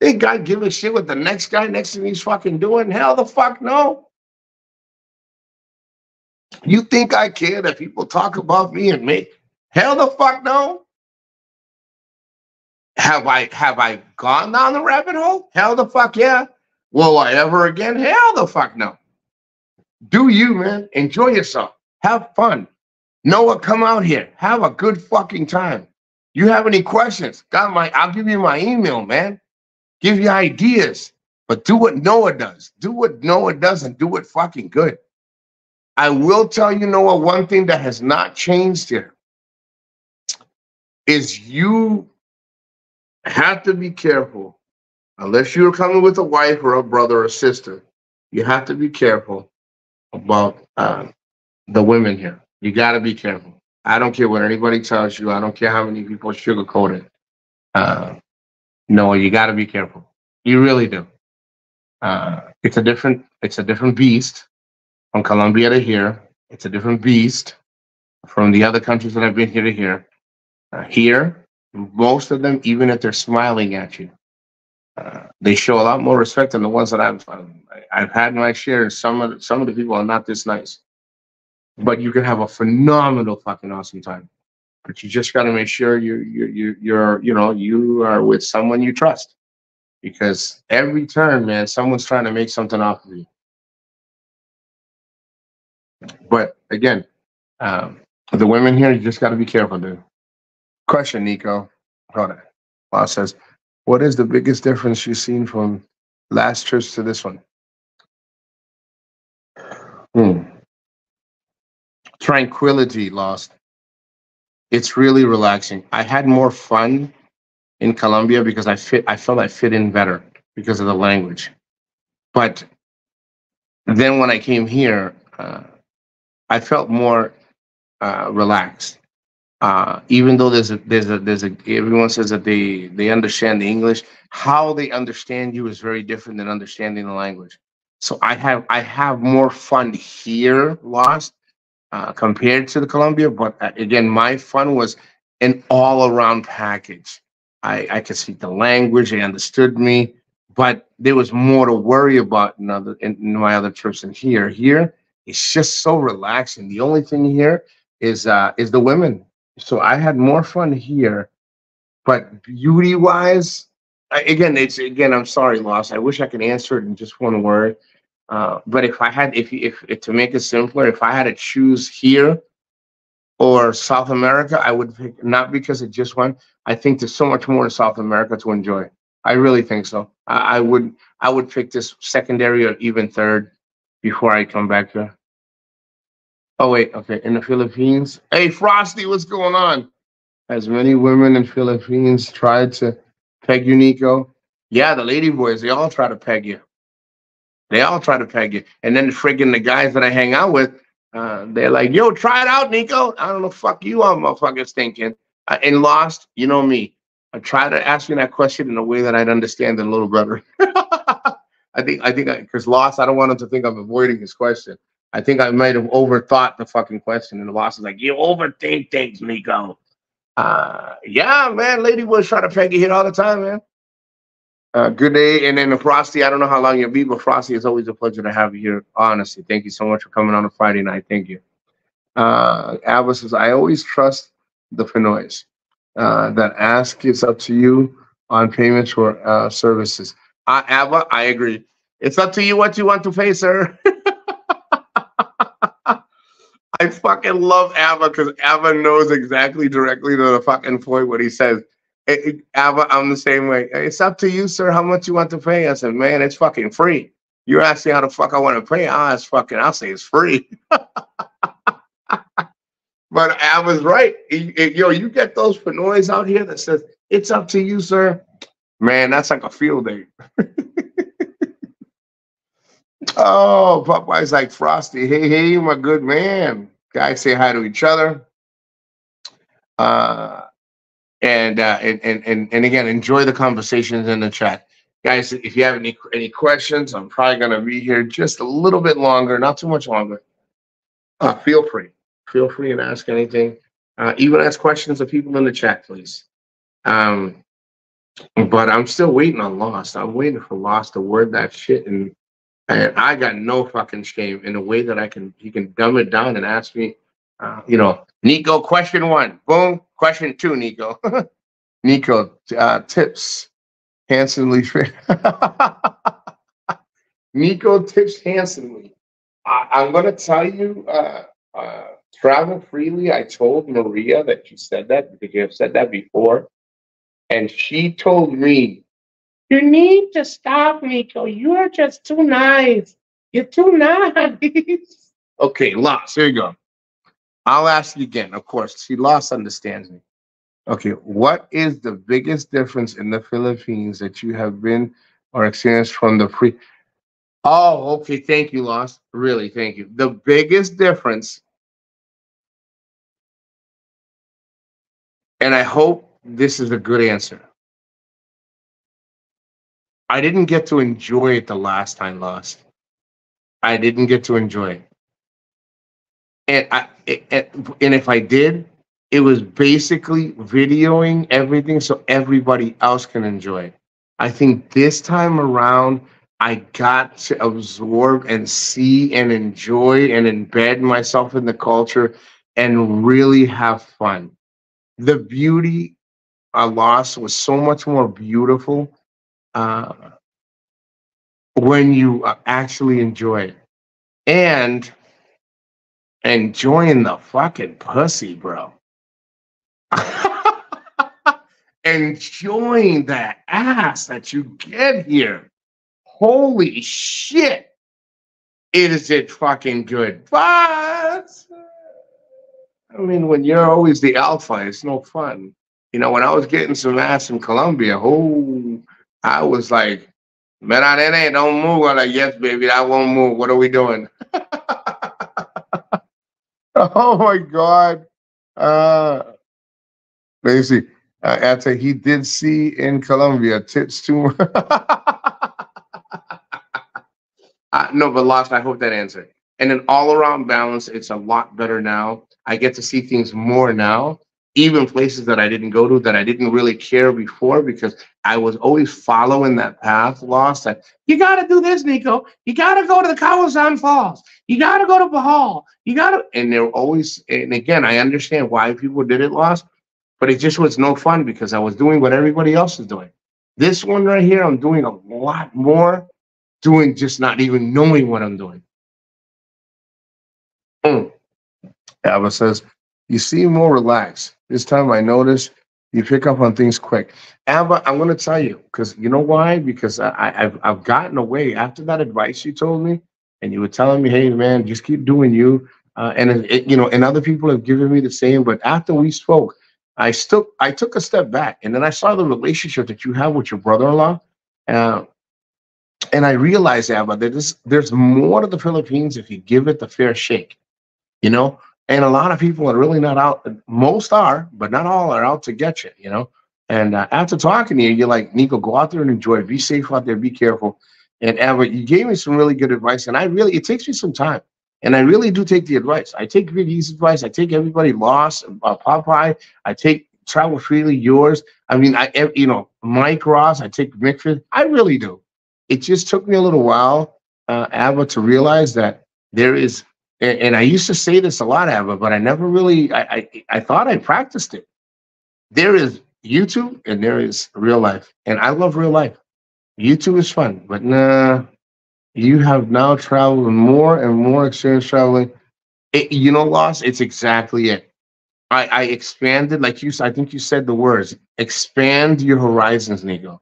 Think God give a shit what the next guy next to me is fucking doing? Hell the fuck no. You think I care that people talk about me and me? Hell the fuck no. Have I have I gone down the rabbit hole? Hell the fuck yeah. Will I ever again? Hell the fuck no. Do you, man? Enjoy yourself. Have fun. Noah, come out here. Have a good fucking time. You have any questions? Got my I'll give you my email, man. Give you ideas. But do what Noah does. Do what Noah does and do it fucking good. I will tell you, Noah, one thing that has not changed here is you have to be careful. Unless you're coming with a wife or a brother or sister, you have to be careful about uh, the women here. You got to be careful. I don't care what anybody tells you. I don't care how many people sugarcoat it. Uh, no, you got to be careful. You really do. Uh, it's a different. It's a different beast from Colombia to here. It's a different beast from the other countries that I've been here to here. Uh, here, most of them, even if they're smiling at you, uh, they show a lot more respect than the ones that I've um, I've had my share. Some of the, some of the people are not this nice, but you can have a phenomenal fucking awesome time. But you just got to make sure you you you you're you know you are with someone you trust, because every turn, man, someone's trying to make something off of you. But again, um, the women here, you just got to be careful, dude. Question, Nikko. Hold on. Law says, what is the biggest difference you've seen from last trips to this one? Hmm. Tranquility lost. It's really relaxing. I had more fun in Colombia because I fit. I felt I fit in better because of the language. But then when I came here, uh, I felt more uh, relaxed. Uh, even though there's a there's a there's a everyone says that they they understand the English, how they understand you is very different than understanding the language. So I have I have more fun here, lost, uh, compared to the Colombia. But uh, again, my fun was an all around package. I I could speak the language, they understood me, but there was more to worry about in other in my other trips than here. Here, it's just so relaxing. The only thing here is uh is the women. So I had more fun here, but beauty wise, again, it's again. I'm sorry, loss. I wish I could answer it in just one word. Uh, but if I had, if, if if to make it simpler, if I had to choose here or South America, I would pick not because it just one. I think there's so much more in South America to enjoy. I really think so. I, I would I would pick this secondary or even third before I come back here. Oh wait, okay. In the Philippines, hey Frosty, what's going on? As many women in Philippines tried to peg you, Nikko. Yeah, the lady boys, they all try to peg you. They all try to peg you. And then the friggin' the guys that I hang out with, uh, they're like, yo, try it out, Nico. I don't know, fuck you, I'm motherfuckers thinking. Uh, and Lost, you know me. I try to ask me that question in a way that I'd understand a little better. I think I think because Loss, I don't want him to think I'm avoiding his question. I think I might have overthought the fucking question, and the loss is like, you overthink things, Nikko. Uh, yeah, man, Lady was trying to peg you hit all the time, man. Uh, good day, and then the Frosty. I don't know how long you'll be, but Frosty, it's always a pleasure to have you here. Honestly, thank you so much for coming on a Friday night. Thank you. Uh, Alba says, I always trust the Pinoys uh, that ask is up to you on payments for uh, services. Uh, Ava, I agree. It's up to you what you want to pay, sir. I fucking love Ava because Ava knows exactly directly to the fucking point what he says. It, it, Ava, I'm the same way. It's up to you, sir, how much you want to pay. I said, man, it's fucking free. You're asking how the fuck I want to pay. Ah, it's fucking, I'll say it's free. But I was right. Yo, you get those Pinoys out here that says it's up to you, sir. Man, that's like a field day. oh, Popeye's like Frosty. Hey, hey, my good man. Guys say hi to each other. Uh, and, uh, and and and and again, enjoy the conversations in the chat, guys. If you have any any questions, I'm probably gonna be here just a little bit longer, not too much longer. Uh, feel free feel free and ask anything. Uh, even ask questions of people in the chat, please. Um, but I'm still waiting on Lost. I'm waiting for Lost to word that shit, and and I got no fucking shame in a way that I can. He can dumb it down and ask me. Uh, you know, Nikko, question one. Boom. Question two, Nikko. Nikko, uh, tips handsomely. Nikko tips handsomely. I, am to tell you, uh, uh, travel freely. I told Maria that you said that because you have said that before. And she told me, You need to stop, Miko. You are just too nice. You're too nice. okay, Lost. Here you go. I'll ask you again. Of course, see, Lost understands me. Okay, what is the biggest difference in the Philippines that you have been or experienced from the pre? Oh, okay. Thank you, Lost. Really, thank you. The biggest difference And I hope this is a good answer. I didn't get to enjoy it the last time lost. I didn't get to enjoy it. And I it, and if I did, it was basically videoing everything so everybody else can enjoy it. I think this time around I got to absorb and see and enjoy and embed myself in the culture and really have fun the beauty I loss was so much more beautiful uh, when you uh, actually enjoy it. And enjoying the fucking pussy, bro. enjoying that ass that you get here. Holy shit. It is it fucking good. But I mean, when you're always the alpha, it's no fun. You know, when I was getting some ass in Colombia, oh, I was like, Meranene, don't move. I'm like, yes, baby, I won't move. What are we doing? oh my God. Uh, let me see. Uh, after he did see in Colombia, tits too. uh, no, but lost. I hope that answered. And an all around balance, it's a lot better now. I get to see things more now, even places that I didn't go to that I didn't really care before because I was always following that path lost. That you got to do this, Nikko. You got to go to the Kawasan Falls. You got to go to Bohol. You got to, and they're always, and again, I understand why people did it lost, but it just was no fun because I was doing what everybody else is doing. This one right here, I'm doing a lot more, doing just not even knowing what I'm doing. Mm. Ava says, You seem more relaxed. This time I notice you pick up on things quick. Ava, I'm going to tell you because you know why? Because I, have I've gotten away after that advice you told me, and you were telling me, hey, man, just keep doing you. Uh, and it, you know, and other people have given me the same. But after we spoke, I still I took a step back, and then I saw the relationship that you have with your brother-in-law, uh, and I realized, Ava, that there's there's more to the Philippines if you give it the fair shake. You know, and a lot of people are really not out. Most are, but not all are out to get you. You know, And uh, after talking to you, you're like, Nikko, go out there and enjoy. Be safe out there. Be careful. And Albert, you gave me some really good advice. And I really, it takes me some time. And I really do take the advice. I take E's advice. I take everybody lost, uh, Popeye. I take Travel Freely, yours. I mean, I, you know, Mike Ross. I take Mick. I really do. It just took me a little while, uh, Albert, to realize that there is, and, and I used to say this a lot, Albert, but I never really, I, I, I thought I practiced it. There is YouTube and there is real life. And I love real life. YouTube is fun, but nah, you have now traveled more and more experience traveling. It, you know, Loss, it's exactly it. I, I expanded, like you I think you said the words, expand your horizons, Nikko.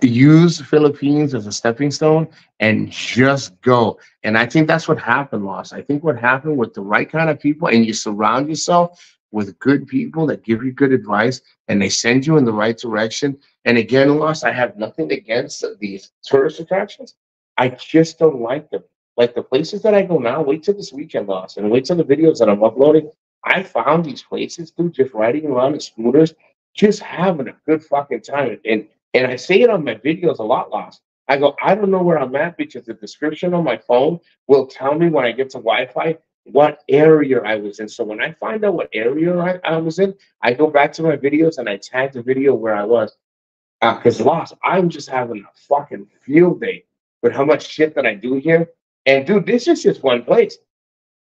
Use Philippines as a stepping stone and just go. And I think that's what happened, Loss. I think what happened with the right kind of people and you surround yourself with good people that give you good advice and they send you in the right direction. And again, Lost, I have nothing against these tourist attractions. I just don't like them. Like the places that I go now, wait till this weekend, Lost, and wait till the videos that I'm uploading. I found these places, through just riding around in scooters, just having a good fucking time. And and I say it on my videos a lot, Lost. I go, I don't know where I'm at because the description on my phone will tell me when I get to Wi-Fi what area I was in. So when I find out what area I, I was in, I go back to my videos and I tag the video where I was. Because uh, lost, I'm just having a fucking field day with how much shit that I do here. And dude, this is just one place.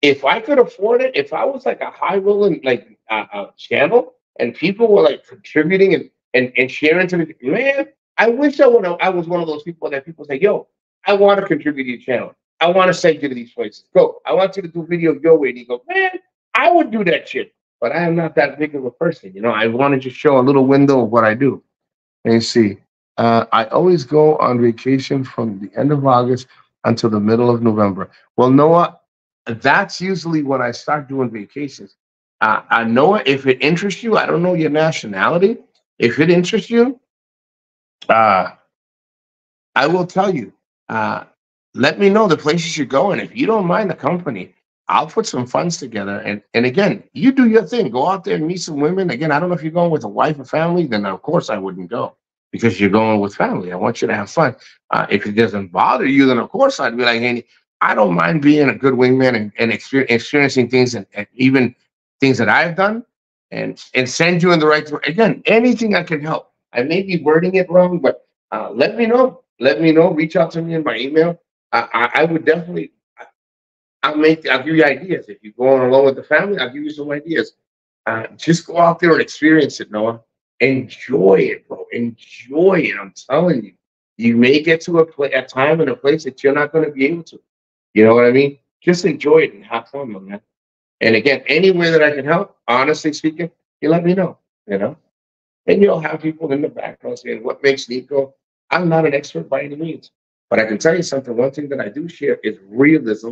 If I could afford it, if I was like a high rolling like uh, uh, channel and people were like contributing and, and, and sharing to the man, I wish I would I was one of those people that people say, yo, I want to contribute to your channel. I want to send you to these places. Go. I want you to do video your way. And you go, man, I would do that shit. But I am not that big of a person. You know, I wanted to show a little window of what I do. And you see, uh, I always go on vacation from the end of August until the middle of November. Well, Noah, that's usually when I start doing vacations. Uh, uh, Noah, if it interests you, I don't know your nationality. If it interests you, uh, I will tell you. Uh, let me know the places you're going. If you don't mind the company, I'll put some funds together. And and again, you do your thing. Go out there and meet some women. Again, I don't know if you're going with a wife or family, then of course I wouldn't go because you're going with family. I want you to have fun. Uh, if it doesn't bother you, then of course I'd be like, hey, I don't mind being a good wingman and, and experience, experiencing things and, and even things that I've done and and send you in the right direction. Again, anything I can help. I may be wording it wrong, but uh, let me know. Let me know. Reach out to me in my email. I, I would definitely. I'll make. I'll give you ideas. If you're going along with the family, I'll give you some ideas. Uh, just go out there and experience it, Noah. Enjoy it, bro. Enjoy it. I'm telling you. You may get to a, pl- a time and a place that you're not going to be able to. You know what I mean? Just enjoy it and have fun, man. And again, anywhere that I can help, honestly speaking, you let me know. You know, and you'll have people in the background saying, "What makes Nikko?" I'm not an expert by any means. But I can tell you something. One thing that I do share is realism.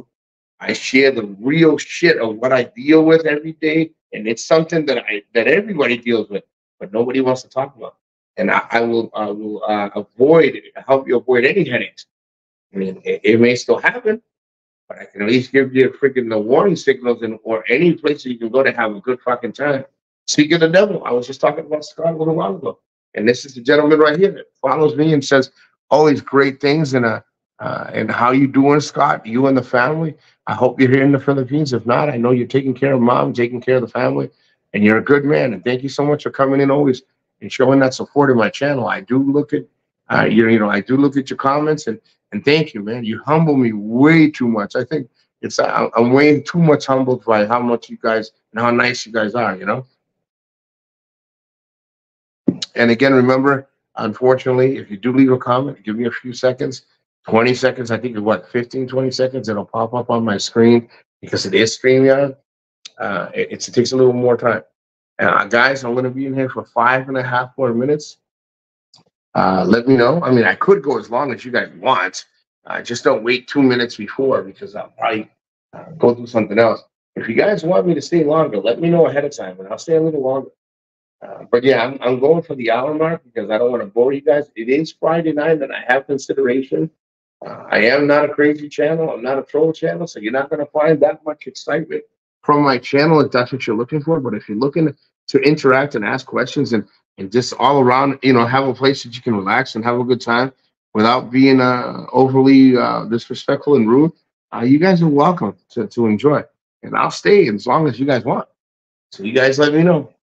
I share the real shit of what I deal with every day, and it's something that I that everybody deals with, but nobody wants to talk about. And I, I will I will uh, avoid help you avoid any headaches. I mean, it, it, may still happen, but I can at least give you a freaking the warning signals and or any place you can go to have a good fucking time. Speaking of the devil, I was just talking about Scott a little while ago, and this is the gentleman right here that follows me and says, always great things and uh, uh and how you doing, Scott? You and the family. I hope you're here in the Philippines. If not, I know you're taking care of mom, taking care of the family, and you're a good man. And thank you so much for coming in always and showing that support in my channel. I do look at uh, you, you know, I do look at your comments and and thank you, man. You humble me way too much. I think it's I'm way too much humbled by how much you guys and how nice you guys are. You know. And again, remember, Unfortunately, if you do leave a comment, give me a few seconds, 20 seconds, I think what, 15, 20 seconds, it'll pop up on my screen because it is StreamYard. Uh, it, it takes a little more time. Uh, guys, I'm going to be in here for five and a half more minutes. Uh, let me know. I mean, I could go as long as you guys want. Uh, just don't wait two minutes before because I'll probably uh, go do something else. If you guys want me to stay longer, let me know ahead of time and I'll stay a little longer. Uh, but yeah, I'm, I'm going for the hour mark because I don't want to bore you guys. It is Friday night and I have consideration. Uh, I am not a crazy channel. I'm not a troll channel, so you're not going to find that much excitement from my channel if that's what you're looking for. But if you're looking to interact and ask questions and and just all around, you know, have a place that you can relax and have a good time without being uh, overly uh, disrespectful and rude, uh, you guys are welcome to, to enjoy. And I'll stay as long as you guys want. So you guys let me know.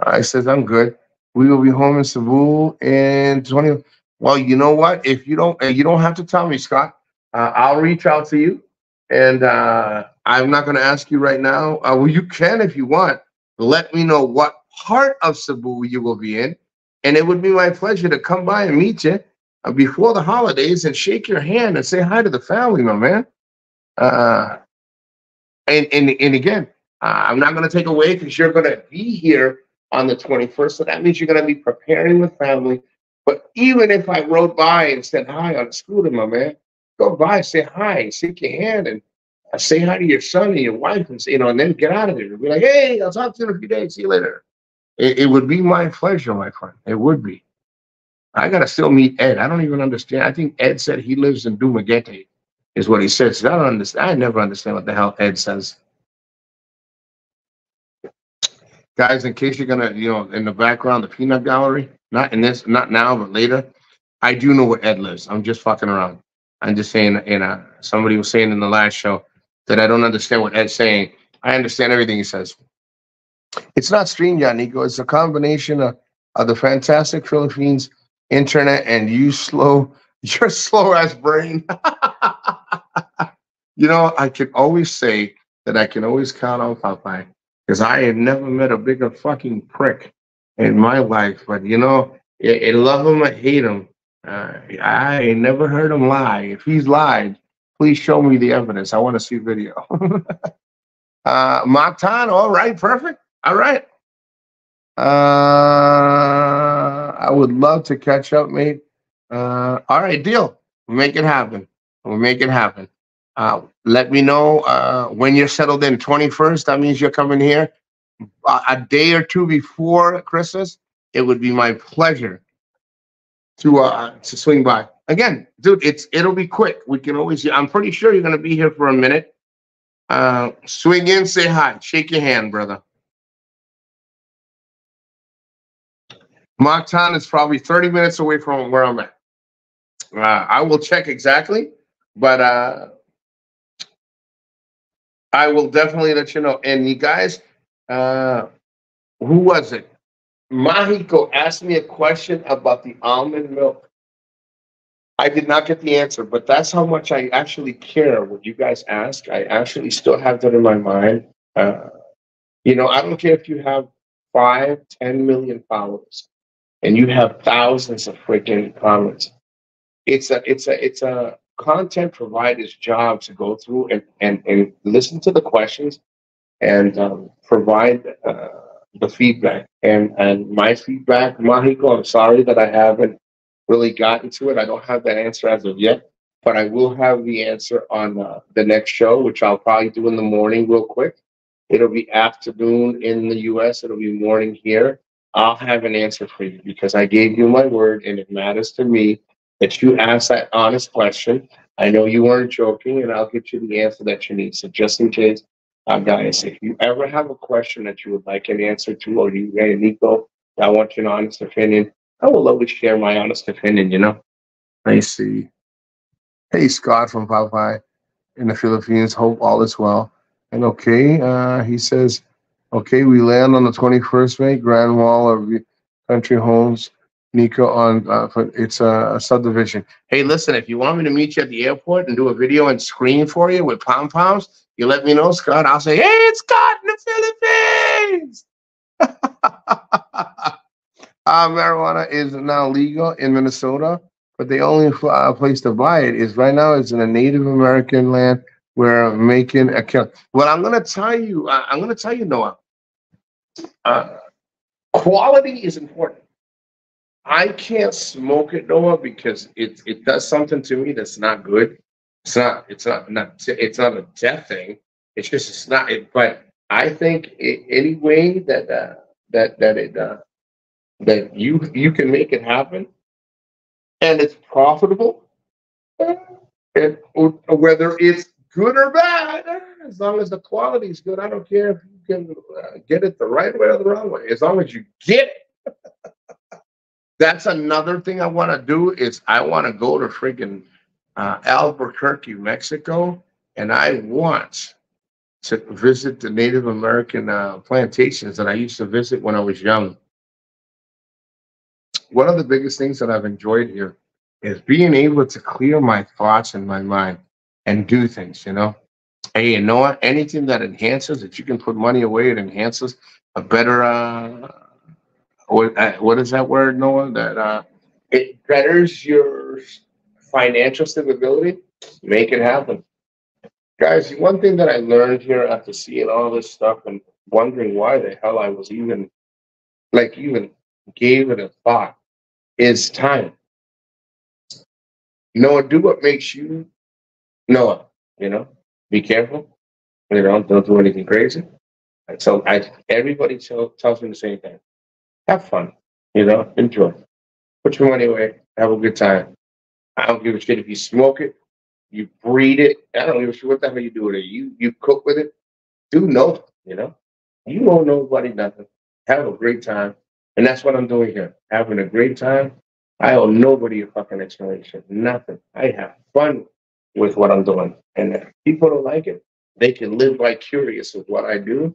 I says I'm good. We will be home in Cebu in 20. Well, you know what? If you don't, you don't have to tell me, Scott. Uh, I'll reach out to you, and uh, I'm not going to ask you right now. Uh, well, you can if you want. Let me know what part of Cebu you will be in, and it would be my pleasure to come by and meet you uh, before the holidays and shake your hand and say hi to the family, my man. Uh, and and and again, uh, I'm not going to take away because you're going to be here on the 21st, so that means you're going to be preparing with family. But even if I rode by and said hi on the scooter, my man, go by, say hi, shake your hand, and uh, say hi to your son and your wife, and you know, and then get out of there. Be like, hey, I'll talk to you in a few days. See you later. It, it would be my pleasure, my friend. It would be. I gotta still meet Ed. I don't even understand. I think Ed said he lives in Dumaguete, is what he said. So I don't understand. I never understand what the hell Ed says. Guys, in case you're gonna, you know, in the background, the peanut gallery, not in this, not now, but later. I do know where Ed lives. I'm just fucking around. I'm just saying, you know, somebody was saying in the last show that I don't understand what Ed's saying. I understand everything he says. It's not StreamYard, Nikko. It's a combination of, of the fantastic Philippines internet and you slow, your slow ass brain. you know, I can always say that I can always count on Popeye because I had never met a bigger fucking prick in my life. But you know, I, I love him, I hate him. Uh, I never heard him lie. If he's lied, please show me the evidence. I want to see video. uh, Mactan, all right, perfect. All right. Uh, I would love to catch up, mate. Uh, all right, deal. We'll make it happen. We'll make it happen. Uh, let me know uh, when you're settled in. 21st, that means you're coming here a, day or two before Christmas. It would be my pleasure to uh to swing by. Again, dude, it's it'll be quick. We can always. I'm pretty sure you're gonna be here for a minute. Uh, swing in, say hi, shake your hand, brother. Mactan is probably 30 minutes away from where I'm at. Uh, I will check exactly, but uh, I will definitely let you know. And you guys, uh, who was it? Mahiko asked me a question about the almond milk. I did not get the answer, but that's how much I actually care what you guys ask. I actually still have that in my mind. Uh, you know, I don't care if you have five, ten million followers and you have thousands of freaking comments. It's a it's a it's a content provider's job to go through and and, and listen to the questions and um, provide uh, the feedback. And and my feedback, Mahiko, I'm sorry that I haven't really gotten to it. I don't have that answer as of yet, but I will have the answer on uh, the next show, which I'll probably do in the morning, real quick. It'll be afternoon in the U.S. It'll be morning here. I'll have an answer for you because I gave you my word and it matters to me that you ask that honest question. I know you weren't joking and I'll get you the answer that you need. So just in case, uh, guys, if you ever have a question that you would like an answer to or you, hey, Nikko, I want your honest opinion, I will always share my honest opinion, you know? I see. Hey, Scott from Popeye in the Philippines. Hope all is well. And okay, uh, he says, Okay, we land on the 21st, mate. Grand Wall of Country Homes, Nikko on uh, it's a, a, subdivision. Hey, listen, if you want me to meet you at the airport and do a video and screen for you with pom poms, you let me know, Scott. I'll say, hey, it's Scott in the Philippines. uh, marijuana is now legal in Minnesota, but the only uh, place to buy it is right now is in a Native American land where making a kill. Well, I'm going to tell you, uh, I'm going to tell you, Noah uh, quality is important. I can't smoke it, Noah, because it it does something to me that's not good. It's not. It's not. Not. It's not a death thing. It's just. It's not. It, but I think it, any way that uh, that that it uh, that you you can make it happen, and it's profitable, and whether it's good or bad, as long as the quality is good, I don't care can uh, get it the right way or the wrong way. As long as you get it. That's another thing I want to do is I want to go to freaking uh, Albuquerque, Mexico, and I want to visit the Native American uh, plantations that I used to visit when I was young. One of the biggest things that I've enjoyed here is being able to clear my thoughts and my mind and do things, you know. Hey, know what? Anything that enhances that you can put money away, it enhances a better uh what uh, what is that word, Noah? That uh it betters your financial stability. Make it happen. Guys, one thing that I learned here after seeing all this stuff and wondering why the hell I was even like even gave it a thought is time. Noah, do what makes you Noah, you know, be careful. You know, don't do anything crazy. So I everybody tell, tells me the same thing. Have fun, you know, enjoy. Put your money away, have a good time. I don't give a shit if you smoke it, you breed it. I don't give a shit what the hell you do with it. You you cook with it. Do no, you know. You owe nobody nothing. Have a great time. And that's what I'm doing here. Having a great time. I owe nobody a fucking explanation. Nothing. I have fun with what I'm doing. And if people don't like it, they can live vicarious with what I do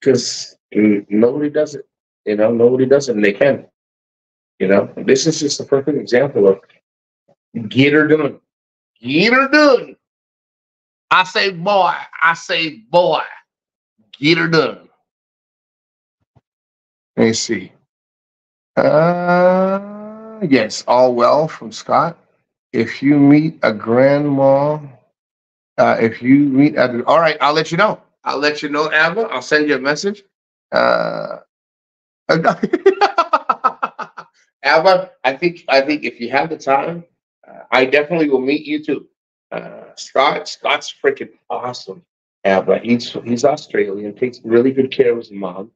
because nobody does it. You know, nobody does it and they can. You know, this is just a perfect example of get her done. Get her done. I say, boy, I say, boy, get her done. Let me see. Uh, yes, all well from Scott. If you meet a grandma, uh, if you meet at, all right, I'll let you know. I'll let you know, Ava. I'll send you a message. Uh, Abba, I think I think if you have the time, uh, I definitely will meet you too. Uh, Scott, Scott's freaking awesome. Ava, he's he's Australian, takes really good care of his mom,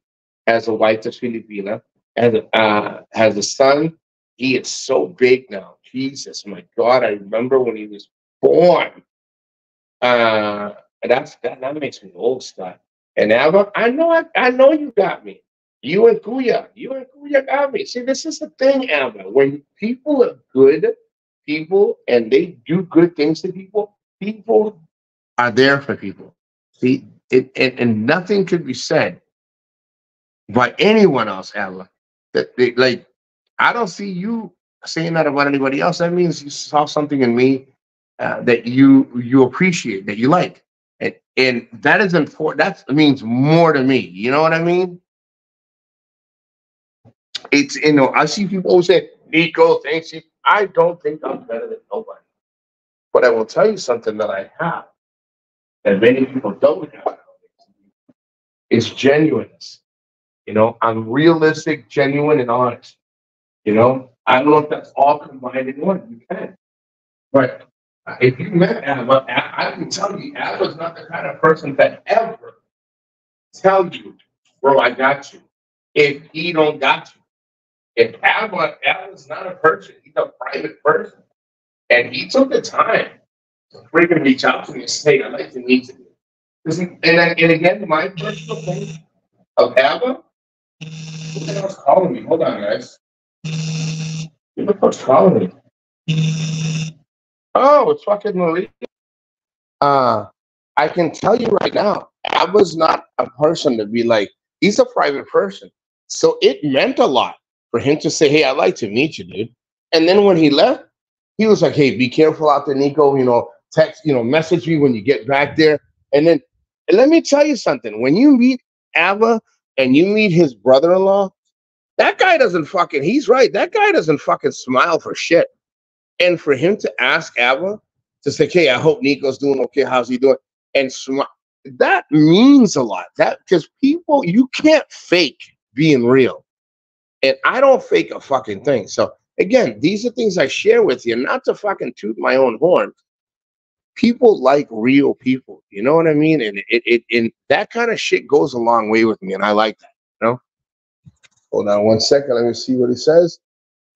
has a wife that's Filipina, has uh, has a son. He is so big now. Jesus, my God! I remember when he was born. Uh, that's that, that makes me old, Scott. And Abba, I know I, I know you got me. You and Kuya, you and Kuya got me. See, this is the thing, Abba. When people are good people and they do good things to people, people are there for people. See, it, it and nothing could be said by anyone else, Abba. That they, like, I don't see you saying that about anybody else. That means you saw something in me uh, that you you appreciate, that you like, and and that is important. That means more to me. You know what I mean? It's you know I see people say Nikko thinks he. I don't think I'm better than nobody, but I will tell you something that I have that many people don't have is genuineness. You know, I'm realistic, genuine, and honest. You know, I don't know if that's all combined in one. You can, but if you met Abba, I can tell you, Abba's not the kind of person that ever tell you, bro, I got you. If he don't got you. If Abba, Abba's not a person, he's a private person. And he took the time to freaking reach out to me and say, I'd like to meet you. And, then, and again, my personal thing of Abba, who the hell's calling me? Hold on, guys. The fuck's calling me? Oh, it's fucking Maria. Uh, I can tell you right now, Abba's not a person to be like, he's a private person. So it meant a lot for him to say, Hey, I'd like to meet you, dude. And then when he left, he was like, Hey, be careful out there, Nikko. You know, text, you know, message me when you get back there. And then and let me tell you something. When you meet Abba and you meet his brother-in-law, that guy doesn't fucking, he's right. That guy doesn't fucking smile for shit. And for him to ask Abba to say, Hey, I hope Nikko's doing okay. How's he doing? And smile, that means a lot. That because people, you can't fake being real. And I don't fake a fucking thing. So again, these are things I share with you, not to fucking toot my own horn. People like real people, you know what I mean? And it, it, and that kind of shit goes a long way with me, and I like that. Hold on one second. Let me see what he says.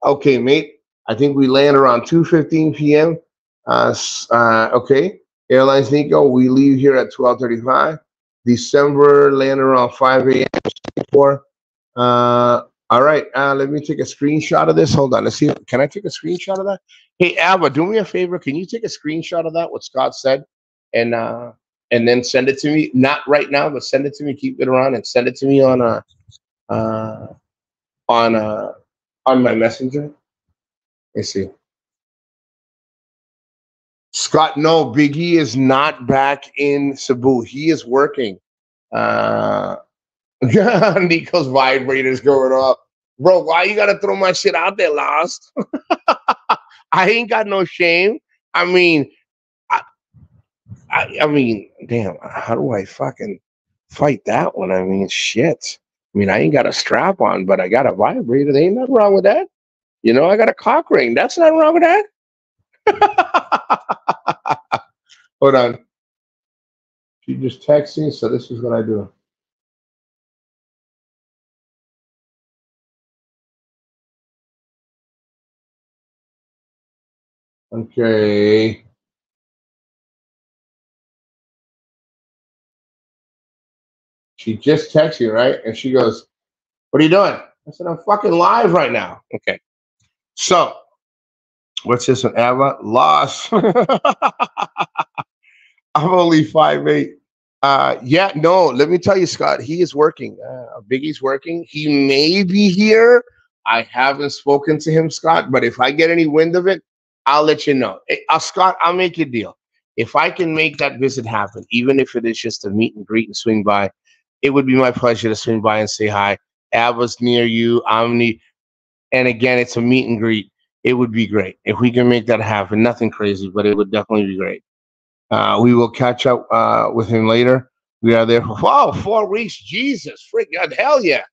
Okay, mate. I think we land around 2:15 p.m. Uh, uh, okay. Airlines Nikko, we leave here at 12:35. December land around 5 a.m. Uh, All right, uh, let me take a screenshot of this. Hold on, let's see. Can I take a screenshot of that? Hey, Alba, do me a favor. Can you take a screenshot of that? What Scott said, and uh, and then send it to me. Not right now, but send it to me. Keep it around and send it to me on a uh, on uh on my messenger. Let's see. Scott, no, Biggie is not back in Cebu. He is working. Uh, Nikko's vibrators going off. Bro, why you gotta throw my shit out there, Lost? I ain't got no shame. I mean, I, I, I mean, damn, how do I fucking fight that one? I mean, shit. I mean, I ain't got a strap on, but I got a vibrator. There ain't nothing wrong with that. You know, I got a cock ring. That's not wrong with that. Hold on. She just texting, so this is what I do. Okay. She just texted you, right? And she goes, What are you doing? I said, I'm fucking live right now. Okay. So, what's this one? Ava? Lost. I'm only five eight. Uh, yeah, no. Let me tell you, Scott. He is working. Uh, Biggie's working. He may be here. I haven't spoken to him, Scott. But if I get any wind of it, I'll let you know. Hey, uh, Scott, I'll make you a deal. If I can make that visit happen, even if it is just a meet and greet and swing by, it would be my pleasure to swing by and say hi. Ava's near you. I'm. And again, it's a meet and greet. It would be great if we can make that happen. Nothing crazy, but it would definitely be great. Uh, we will catch up uh, with him later. We are there for wow, four weeks. Jesus, freak God, hell yeah,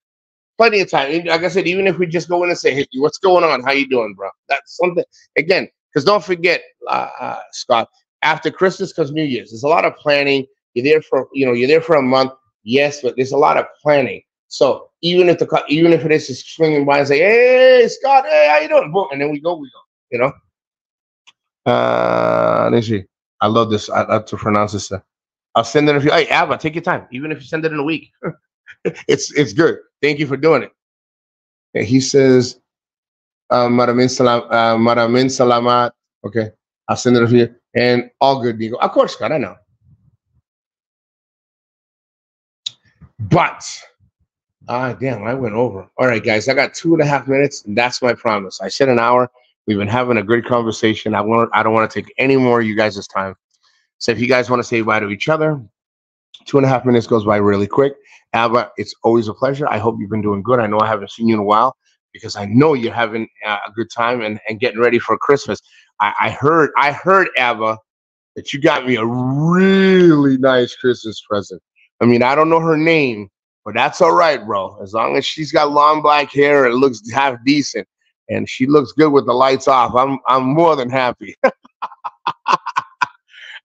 plenty of time. Like I said, even if we just go in and say, "Hey, what's going on? How you doing, bro?" That's something. Again, because don't forget, uh, uh, Scott. After Christmas comes New Year's. There's a lot of planning. You're there for you know you're there for a month. Yes, but there's a lot of planning. So even if the even if it is just swinging by and say, "Hey, Scott, hey, how you doing?" Boom, and then we go, we go. You know. Uh, let's see. I love this. I love to pronounce this. Uh, I'll send it if you. Hey, Ava, take your time. Even if you send it in a week, it's it's good. Thank you for doing it. And he says, uh, "Maramin salam, uh, maramin salamat." Okay, I'll send it to you. And all good, Nikko. Of course, God, I know. But ah, damn, I went over. All right, guys, I got two and a half minutes, and that's my promise. I said an hour. We've been having a good conversation. I want I don't want to take any more of you guys' time. So if you guys want to say bye to each other, two and a half minutes goes by really quick. Alba, it's always a pleasure. I hope you've been doing good. I know I haven't seen you in a while because I know you're having uh, a good time and, and getting ready for Christmas. I, I heard I heard Ava that you got me a really nice Christmas present. I mean, I don't know her name, but that's all right, bro. As long as she's got long black hair and looks half decent, and she looks good with the lights off. I'm I'm more than happy.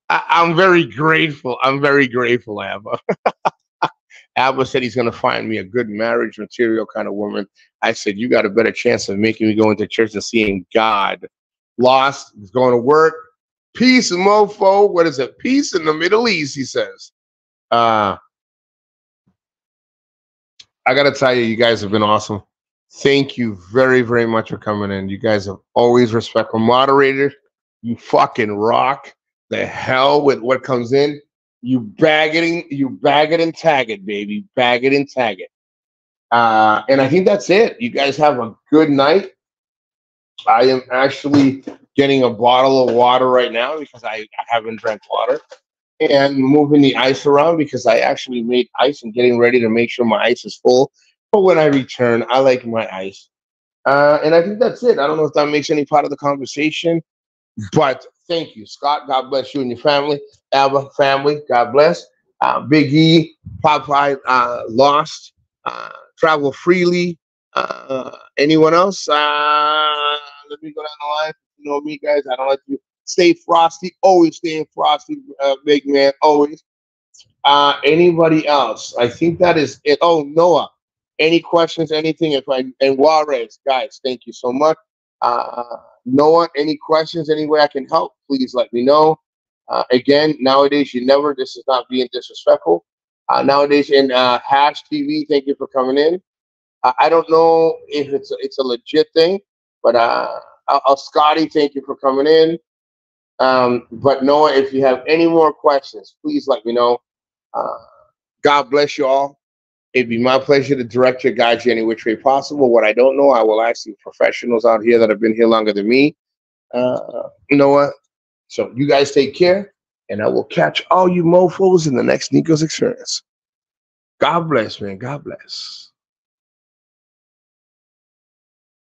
I, am very grateful. I'm very grateful, Abba. Abba said he's going to find me a good marriage material kind of woman. I said, You got a better chance of making me go into church and seeing God. Lost, is going to work. Peace, mofo. What is it? Peace in the Middle East, he says. Uh, I got to tell you, you guys have been awesome. Thank you very, very much for coming in. You guys have always respectful moderators. You fucking rock the hell with what comes in. You bag it, in, you bag it and tag it, baby. Bag it and tag it. Uh, and I think that's it. You guys have a good night. I am actually getting a bottle of water right now because I, I haven't drank water and moving the ice around because I actually made ice and getting ready to make sure my ice is full but when I return, I like my ice. Uh, and I think that's it. I don't know if that makes any part of the conversation, but thank you, Scott. God bless you and your family. Alba family, God bless. Uh, Big E, Popeye, uh, Lost, uh, Travel Freely. Uh, anyone else? Uh, let me go down the line. You know me, guys. I don't like to stay frosty. Always stay frosty, uh, big man. Always. Uh, anybody else? I think that is it. Oh, Noah any questions, anything, if I and Juarez, guys, thank you so much. Uh, Noah, any questions, any way I can help, please let me know. Uh, again, nowadays you never. This is not being disrespectful. Uh, nowadays in uh, Hash TV, thank you for coming in. I, I don't know if it's a, it's a legit thing, but uh, uh, uh, Scotty, thank you for coming in. Um, but Noah, if you have any more questions, please let me know. Uh, God bless you all. It'd be my pleasure to direct your guide you any which way possible. What I don't know, I will ask the professionals out here that have been here longer than me. Uh, Noah, so you guys take care, and I will catch all you mofos in the next Nikko's experience. God bless, man. God bless.